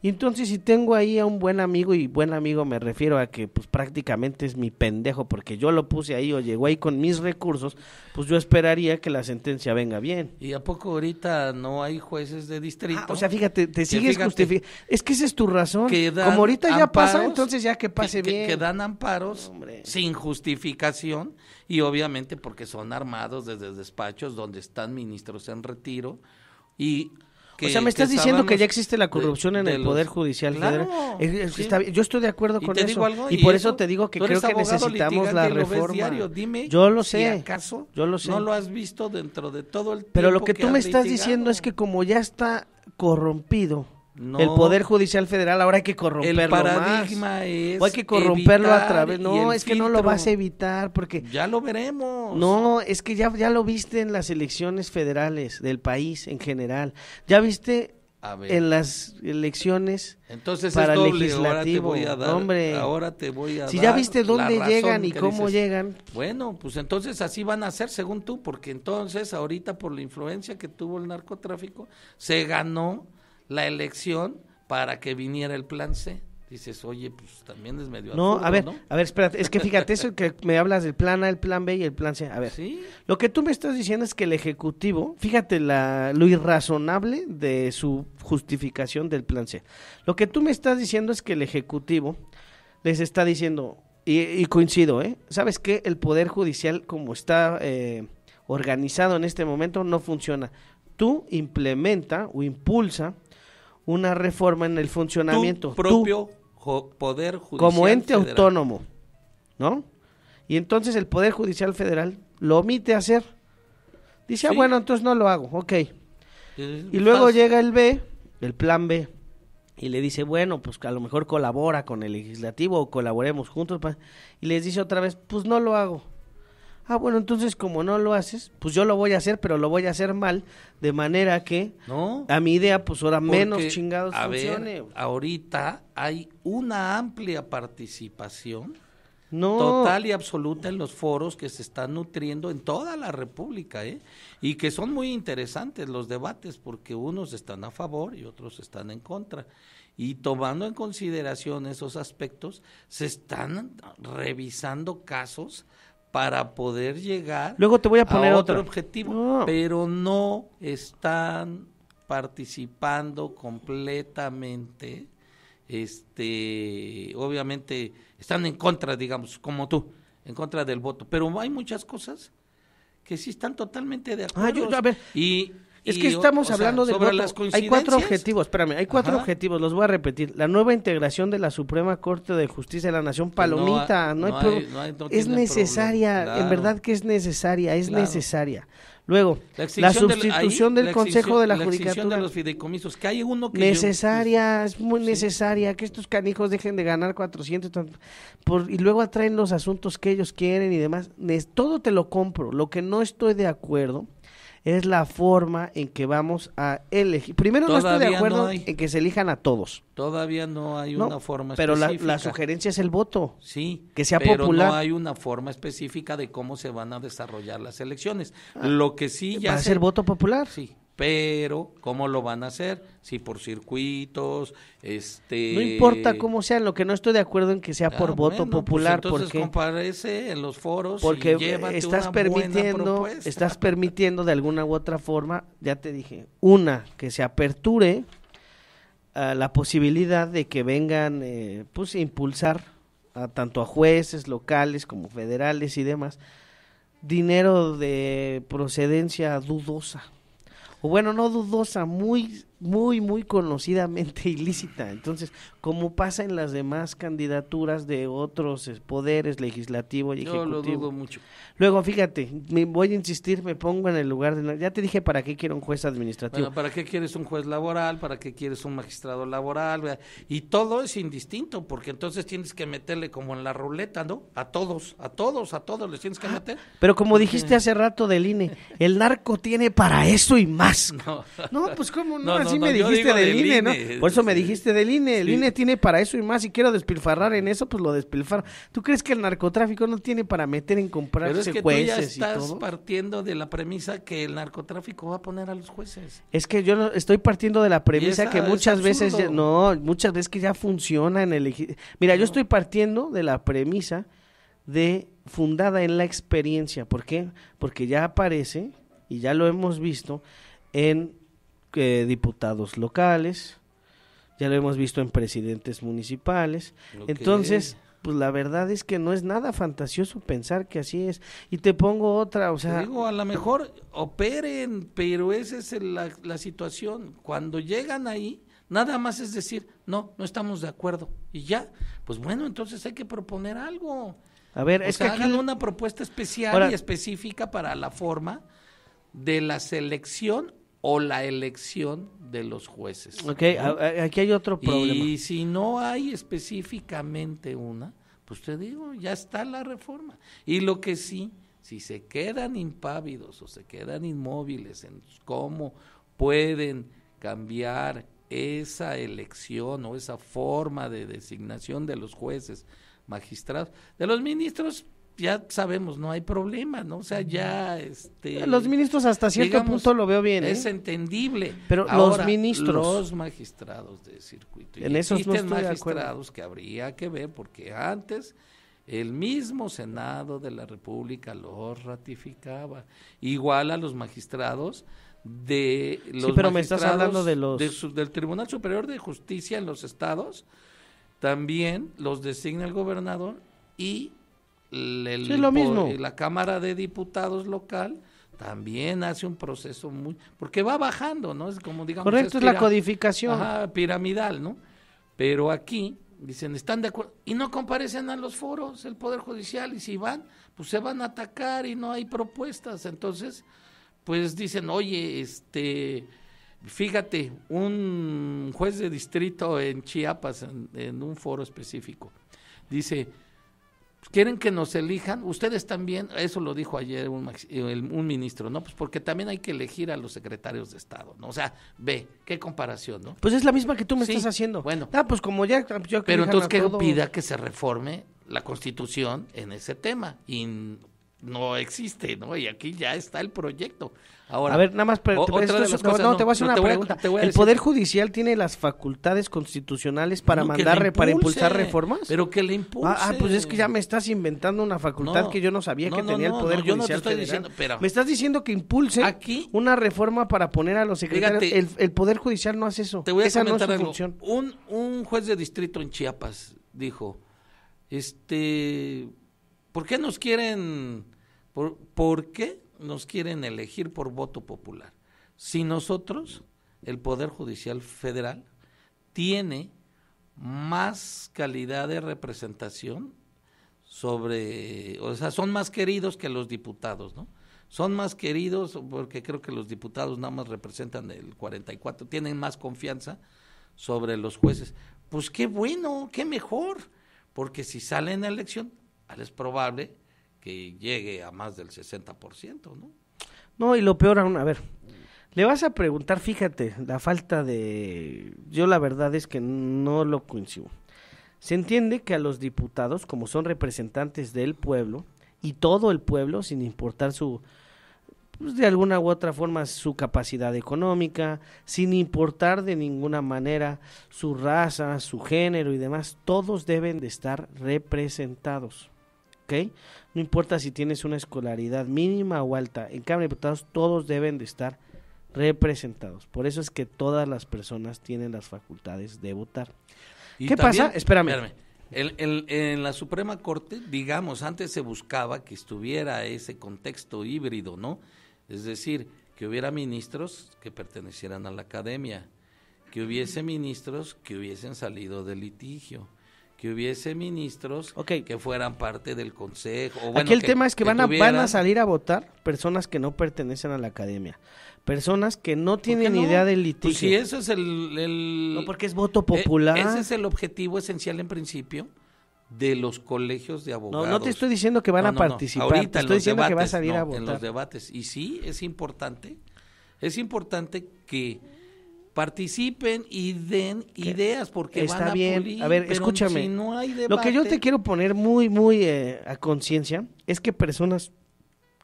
Y entonces si tengo ahí a un buen amigo, y buen amigo me refiero a que pues prácticamente es mi pendejo porque yo lo puse ahí o llegó ahí con mis recursos, pues yo esperaría que la sentencia venga bien. ¿Y a poco ahorita no hay jueces de distrito? Ah, o sea, fíjate, te sigues justificando. Es que esa es tu razón. que dan Como ahorita ya pasa, entonces ya que pase que- bien. Que dan amparos Hombre. sin justificación y obviamente porque son armados desde despachos donde están ministros en retiro y que, o sea, me estás que diciendo que ya existe la de- corrupción en de el los- Poder Judicial Claro, Federal. Sí. está yo estoy de acuerdo con eso. algo, y y por eso, eso te digo que creo que necesitamos la reforma. diario. Dime yo lo si sé. acaso yo lo sé. no lo has visto dentro de todo el Pero lo tiempo que tú me estás litigado. diciendo es que como ya está corrompido No. el Poder Judicial Federal, ahora hay que el corromperlo paradigma más. es O hay que corromperlo a través. No, el es que no lo vas a evitar porque Ya lo veremos. No, es que ya, ya lo viste en las elecciones federales del país en general. Ya viste A ver. en las elecciones Entonces para es doble, ahora te legislativo. voy a dar, Hombre. ahora te voy a Si dar ya viste dónde llegan y cómo dices. llegan. Bueno, pues entonces así van a ser según tú, porque entonces ahorita por la influencia que tuvo el narcotráfico, se ganó la elección para que viniera el plan C. Dices, oye, pues también es medio No, absurdo, a ver, ¿no? a ver, espérate, es que fíjate, eso que me hablas del plan A, el plan B y el plan C. A ver, Sí, lo que tú me estás diciendo es que el Ejecutivo, fíjate la, lo irrazonable de su justificación del plan C. Lo que tú me estás diciendo es que el Ejecutivo les está diciendo, y, y coincido, ¿eh? ¿Sabes qué? El Poder Judicial, como está eh, organizado en este momento, no funciona. Tú implementa o impulsa una reforma en el funcionamiento. tu propio poder judicial como ente federal. autónomo, ¿no? Y entonces el Poder Judicial Federal lo omite hacer. Dice, ah, bueno, entonces no lo hago, ok. Y luego fácil. llega el B, el plan B, y le dice, bueno, pues que a lo mejor colabora con el legislativo o colaboremos juntos. Y les dice otra vez, pues no lo hago. Ah, bueno, entonces como no lo haces, pues yo lo voy a hacer, pero lo voy a hacer mal, de manera que No. a mi idea, pues ahora menos chingados a ver, funcione. ahorita hay una amplia participación no, total y absoluta en los foros que se están nutriendo en toda la República, ¿eh? Y que son muy interesantes los debates porque unos están a favor y otros están en contra. Y tomando en consideración esos aspectos, se están revisando casos para poder llegar Luego te voy a poner otro otra. objetivo, No. pero no están participando completamente este obviamente están en contra digamos como tú en contra del voto pero hay muchas cosas que sí están totalmente de acuerdo Ah, yo- a ver, y Es que estamos o hablando de sobre las Hay cuatro objetivos, espérame, hay cuatro Ajá. objetivos, los voy a repetir. La nueva integración de la Suprema Corte de Justicia de la Nación, palomita, no, hay, no pro- hay- no hay- no es necesaria, en verdad que es necesaria, es Claro. necesaria. Luego, La, la, del- sustitución ahí, del la Consejo de la, extinción Judicatura. de los fideicomisos que hay uno que yo- necesaria, es muy Sí. necesaria que estos canijos dejen de ganar 400 tan- por, y luego atraen los asuntos que ellos quieren y demás. Todo te lo compro. Lo que no estoy de acuerdo es la forma en que vamos a elegir. Primero no estoy de acuerdo no en que se elijan a todos. todavía no hay ¿no? una forma pero la, específica la sugerencia es el voto. Sí, Que sea pero popular. no hay una forma específica de cómo se van a desarrollar las elecciones. Lo que sí ya Va a se- ser voto popular. Sí, pero ¿cómo lo van a hacer? Si por circuitos, este... No importa cómo sea, lo que no estoy de acuerdo en que sea por Ah, voto bueno, pues popular, entonces porque comparece en los foros porque y estás una buena permitiendo propuesta. estás permitiendo de alguna u otra forma ya te dije una que se aperture a la posibilidad de que vengan eh, pues impulsar a tanto a jueces locales como federales y demás, dinero de procedencia dudosa. O bueno, no dudosa, muy muy, muy conocidamente <laughs> ilícita. Entonces, como pasa en las demás candidaturas de otros eh, poderes legislativo y ejecutivo. Yo lo dudo mucho. Luego, fíjate, me voy a insistir, me pongo en el lugar de... Ya te dije para qué quiero un juez administrativo. Bueno, ¿para qué quieres un juez laboral? ¿Para qué quieres un magistrado laboral? Y todo es indistinto, porque entonces tienes que meterle como en la ruleta, ¿no? A todos, a todos, a todos les tienes que meter. Pero como dijiste hace rato del INE, el narco tiene para eso y más. <laughs> No, pues cómo no, así me dijiste del, INE, ¿no? Por eso me dijiste del INE, el INE tiene para eso y más, y quiero despilfarrar en eso, pues lo despilfarro. ¿Tú crees que el narcotráfico no tiene para meter en comprar Pero es que tú ya estás partiendo de la premisa que el narcotráfico va a poner a los jueces. Es que yo estoy partiendo de la premisa que muchas veces, no, muchas veces que ya funciona en el... Mira, yo estoy partiendo de la premisa de fundada en la experiencia. ¿Por qué? Porque ya aparece, y ya lo hemos visto, en eh, diputados locales, ya lo hemos visto en presidentes municipales. Entonces, pues la verdad es que no es nada fantasioso pensar que así es. Y te pongo otra, o sea... digo, a lo mejor operen, pero esa es la, la situación. Cuando llegan ahí, nada más es decir, no, no estamos de acuerdo. Y ya, pues bueno, entonces hay que proponer algo. A ver, es que hagan una propuesta especial y específica para la forma de la selección o la elección de los jueces. Ok, aquí hay otro problema. Y si no hay específicamente una, pues te digo, ya está la reforma. Y lo que sí, si se quedan impávidos o se quedan inmóviles en cómo pueden cambiar esa elección o esa forma de designación de los jueces, magistrados, de los ministros, ya sabemos, no hay problema, ¿no? O sea, ya este los ministros hasta cierto punto lo veo bien, ¿eh? Es entendible. Pero los ministros, los magistrados de circuito, en esos no magistrados que habría que ver porque antes el mismo Senado de la República los ratificaba, igual a los magistrados de los sí, pero me estás hablando de los del Tribunal Superior de Justicia en los estados también los designa el gobernador y lo mismo. la Cámara de Diputados local también hace un proceso muy porque va bajando, ¿no? Es como digamos Correcto, es, la codificación. piramidal, ¿no? Pero aquí dicen, "Están de acuerdo" y no comparecen a los foros el poder judicial y si van, pues se van a atacar y no hay propuestas. Entonces, pues dicen, "Oye, este fíjate, un juez de distrito en Chiapas en un foro específico dice, quieren que nos elijan, ustedes también, eso lo dijo ayer un, un, ministro, ¿no? Pues porque también hay que elegir a los secretarios de Estado, ¿no? O sea, ve, qué comparación, ¿no? Pues es la misma que tú me estás haciendo. Bueno. Ah, pues como ya... pero entonces que pida que se reforme la Constitución en ese tema y no existe, ¿no? Y aquí ya está el proyecto. Ahora, a ver, nada más, pero, no, te voy a hacer una pregunta. ¿El Poder Judicial tiene las facultades constitucionales para mandar, para impulsar reformas? Pero que le impulse. Ah, ah, pues es que ya me estás inventando una facultad que yo no sabía que tenía el Poder Judicial. Yo no te estoy diciendo, pero me estás diciendo que impulse aquí, una reforma para poner a los secretarios. el, Poder Judicial no hace eso. Te voy a Esa no es su función. Un, un juez de distrito en Chiapas dijo, este, ¿por qué nos quieren, por, qué nos quieren elegir por voto popular. Si nosotros, el Poder Judicial Federal, tiene más calidad de representación sobre, o sea, son más queridos que los diputados, ¿no? Son más queridos porque creo que los diputados nada más representan el 44, tienen más confianza sobre los jueces. Pues qué bueno, qué mejor, porque si salen a elección, es probable que llegue a más del 60%, ¿no? No, y lo peor aún, a ver, le vas a preguntar, fíjate, la falta de... Yo la verdad es que no lo coincido. Se entiende que a los diputados, como son representantes del pueblo, y todo el pueblo, sin importar su, pues de alguna u otra forma, su capacidad económica, sin importar de ninguna manera su raza, su género y demás, todos deben de estar representados. ¿Ok? No importa si tienes una escolaridad mínima o alta, en Cámara de Diputados todos deben de estar representados. Por eso es que todas las personas tienen las facultades de votar. ¿Qué pasa? Espérame. en la Suprema Corte, digamos, antes se buscaba que estuviera ese contexto híbrido, ¿no? Es decir, que hubiera ministros que pertenecieran a la academia, que hubiese ministros que hubiesen salido del litigio, que hubiese ministros que fueran parte del consejo. Aquí el tema es que, van, a, van a salir a votar personas que no pertenecen a la academia, personas que no tienen idea del litigio. Pues si eso es el, No, porque es voto popular. E, ese es el objetivo esencial en principio de los colegios de abogados. No, no te estoy diciendo que van a participar, Ahorita, te estoy diciendo que va a salir a votar. En los debates. Y sí, es importante, es importante que participen y den ideas porque está van a bien. a ver, escúchame. lo que yo te quiero poner muy, muy eh, a conciencia es que personas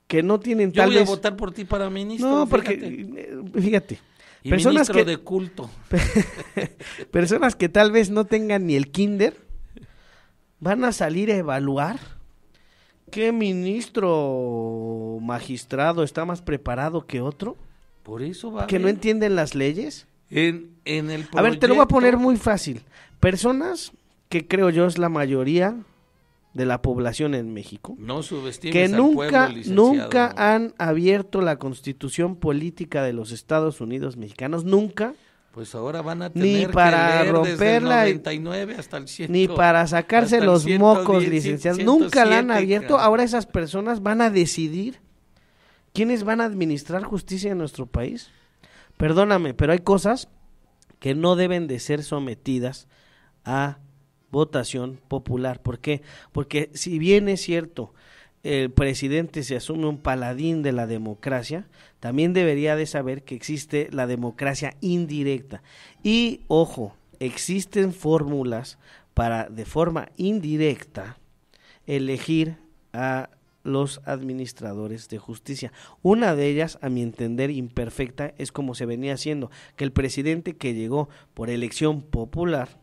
que no tienen yo voy a votar por ti para ministro. No, porque fíjate. Eh, personas que de culto. <laughs> personas que tal vez no tengan ni el kinder van a salir a evaluar qué ministro magistrado está más preparado que otro. Por eso va. Que no entienden las leyes. En, en el A ver, te lo voy a poner muy fácil. Personas que creo yo es la mayoría de la población en México. No que nunca, nunca han abierto la constitución política de los Estados Unidos mexicanos, nunca. Pues ahora van a tener ni para romperla, hasta el ni para sacarse los mocos, licenciados. Nunca la han abierto. Ahora esas personas van a decidir quiénes van a administrar justicia en nuestro país. Perdóname, pero hay cosas que no deben de ser sometidas a votación popular. ¿Por qué? Porque si bien es cierto, el presidente se asume un paladín de la democracia, también debería de saber que existe la democracia indirecta. Y ojo, existen fórmulas para de forma indirecta elegir a los administradores de justicia. Una de ellas, a mi entender imperfecta, es como se venía haciendo, que el presidente que llegó por elección popular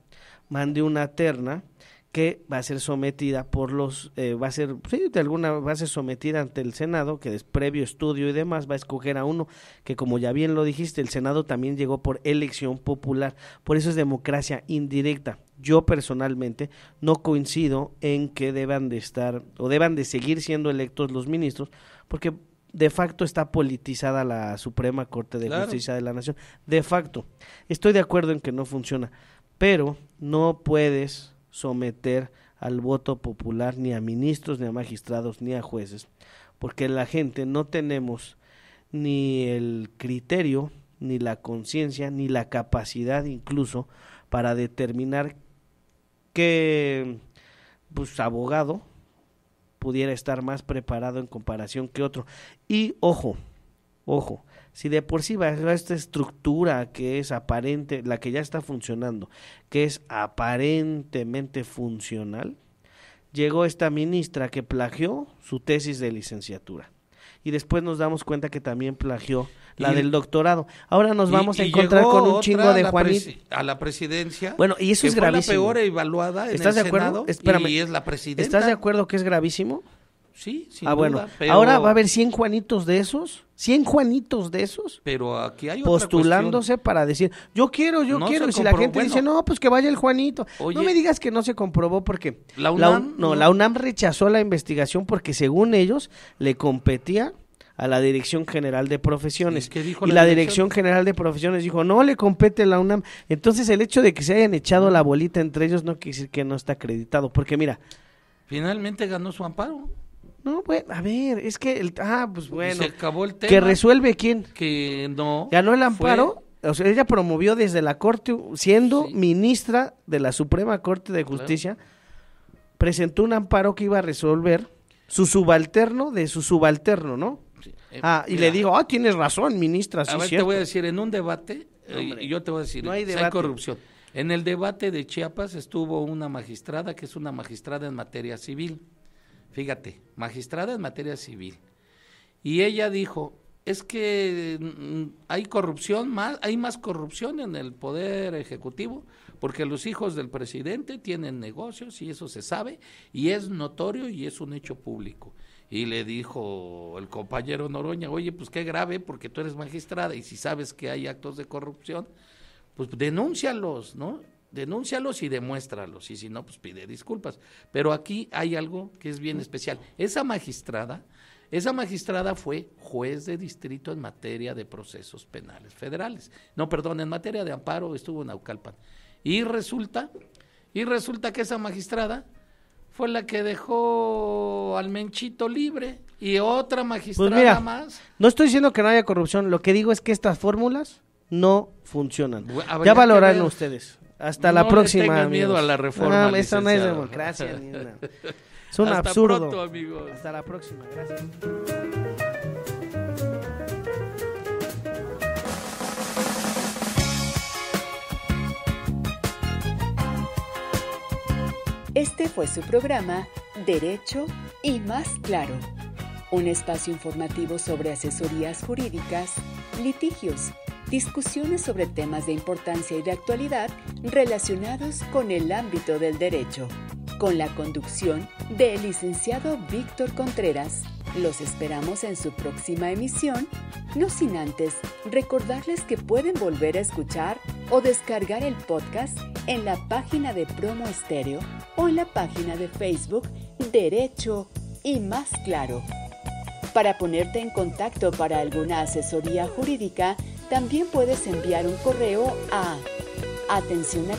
mande una terna que va a ser sometida por los, eh, va a ser, sí, de alguna, va a ser sometida ante el Senado, que es previo estudio y demás, va a escoger a uno, que como ya bien lo dijiste, el Senado también llegó por elección popular, por eso es democracia indirecta. Yo personalmente no coincido en que deban de estar o deban de seguir siendo electos los ministros, porque de facto está politizada la Suprema Corte de Justicia de la Nación. De facto, estoy de acuerdo en que no funciona, pero no puedes someter al voto popular ni a ministros, ni a magistrados, ni a jueces, porque la gente no tenemos ni el criterio, ni la conciencia, ni la capacidad incluso para determinar qué pues, abogado pudiera estar más preparado en comparación que otro. Y ojo, ojo, si de por sí va esta estructura que es aparente, la que ya está funcionando, que es aparentemente funcional, llegó esta ministra que plagió su tesis de licenciatura. Y después nos damos cuenta que también plagió la del doctorado. Ahora nos vamos a encontrar con un chingo de Juanito. A la presidencia. Bueno, y eso es gravísimo. la peor evaluada ¿Estás de acuerdo? Espérame. Y es la presidenta. ¿Estás de acuerdo que es gravísimo? Sí, sin ah, bueno. Ahora va a haber 100 Juanitos de esos. 100 Juanitos de esos. Pero aquí hay Postulándose para decir, yo quiero, yo quiero. Y si la gente dice, no, pues que vaya el Juanito. no me digas que no se comprobó porque. La UNAM. no, la UNAM rechazó la investigación porque según ellos le competía a la Dirección General de Profesiones. y la, dirección? General de Profesiones dijo, no le compete la UNAM. Entonces el hecho de que se hayan echado la bolita entre ellos no quiere decir que no está acreditado. Porque mira. Finalmente ganó su amparo. No, bueno, a ver, es que el, ah, pues bueno. Se acabó el tema. ¿Que resuelve quién? Que no. Ganó el amparo. O sea, ella promovió desde la Corte, siendo ministra de la Suprema Corte de Justicia, presentó un amparo que iba a resolver su subalterno de su subalterno, ¿no? Eh, ah, y le digo, ah, tienes razón, ministra. Sí a ver, te voy a decir, en un debate, y yo te voy a decir, no hay, hay corrupción. En el debate de Chiapas estuvo una magistrada que es una magistrada en materia civil fíjate, magistrada en materia civil. Y ella dijo, es que mm, hay corrupción, más, hay más corrupción en el poder ejecutivo, porque los hijos del presidente tienen negocios y eso se sabe, y es notorio y es un hecho público. Y le dijo el compañero Noroña, oye, pues qué grave, porque tú eres magistrada y si sabes que hay actos de corrupción, pues denúncialos, ¿no? Denúncialos y demuéstralos, y si no, pues pide disculpas. Pero aquí hay algo que es bien especial. Esa magistrada, esa magistrada fue juez de distrito en materia de procesos penales federales. No, perdón, en materia de amparo estuvo en Aucalpan. Y resulta, y resulta que esa magistrada fue la que dejó al Menchito libre y otra magistrada Pues mira, más. No estoy diciendo que no haya corrupción, lo que digo es que estas fórmulas no funcionan. Ya ver. ustedes. Hasta No la próxima. tengan miedo amigos. a la reforma, No, eso no es democracia. ni una- Es un Hasta absurdo. pronto, amigos. Hasta la próxima. Gracias. Este fue su programa Derecho y Más Claro, un espacio informativo sobre asesorías jurídicas, litigios, discusiones sobre temas de importancia y de actualidad relacionados con el ámbito del derecho, con la conducción del licenciado Víctor Contreras. Los esperamos en su próxima emisión, no sin antes recordarles que pueden volver a escuchar o descargar el podcast en la página de Promo Estéreo o en la página de Facebook Derecho y Más Claro. Para ponerte en contacto para alguna asesoría jurídica, también puedes enviar un correo a atención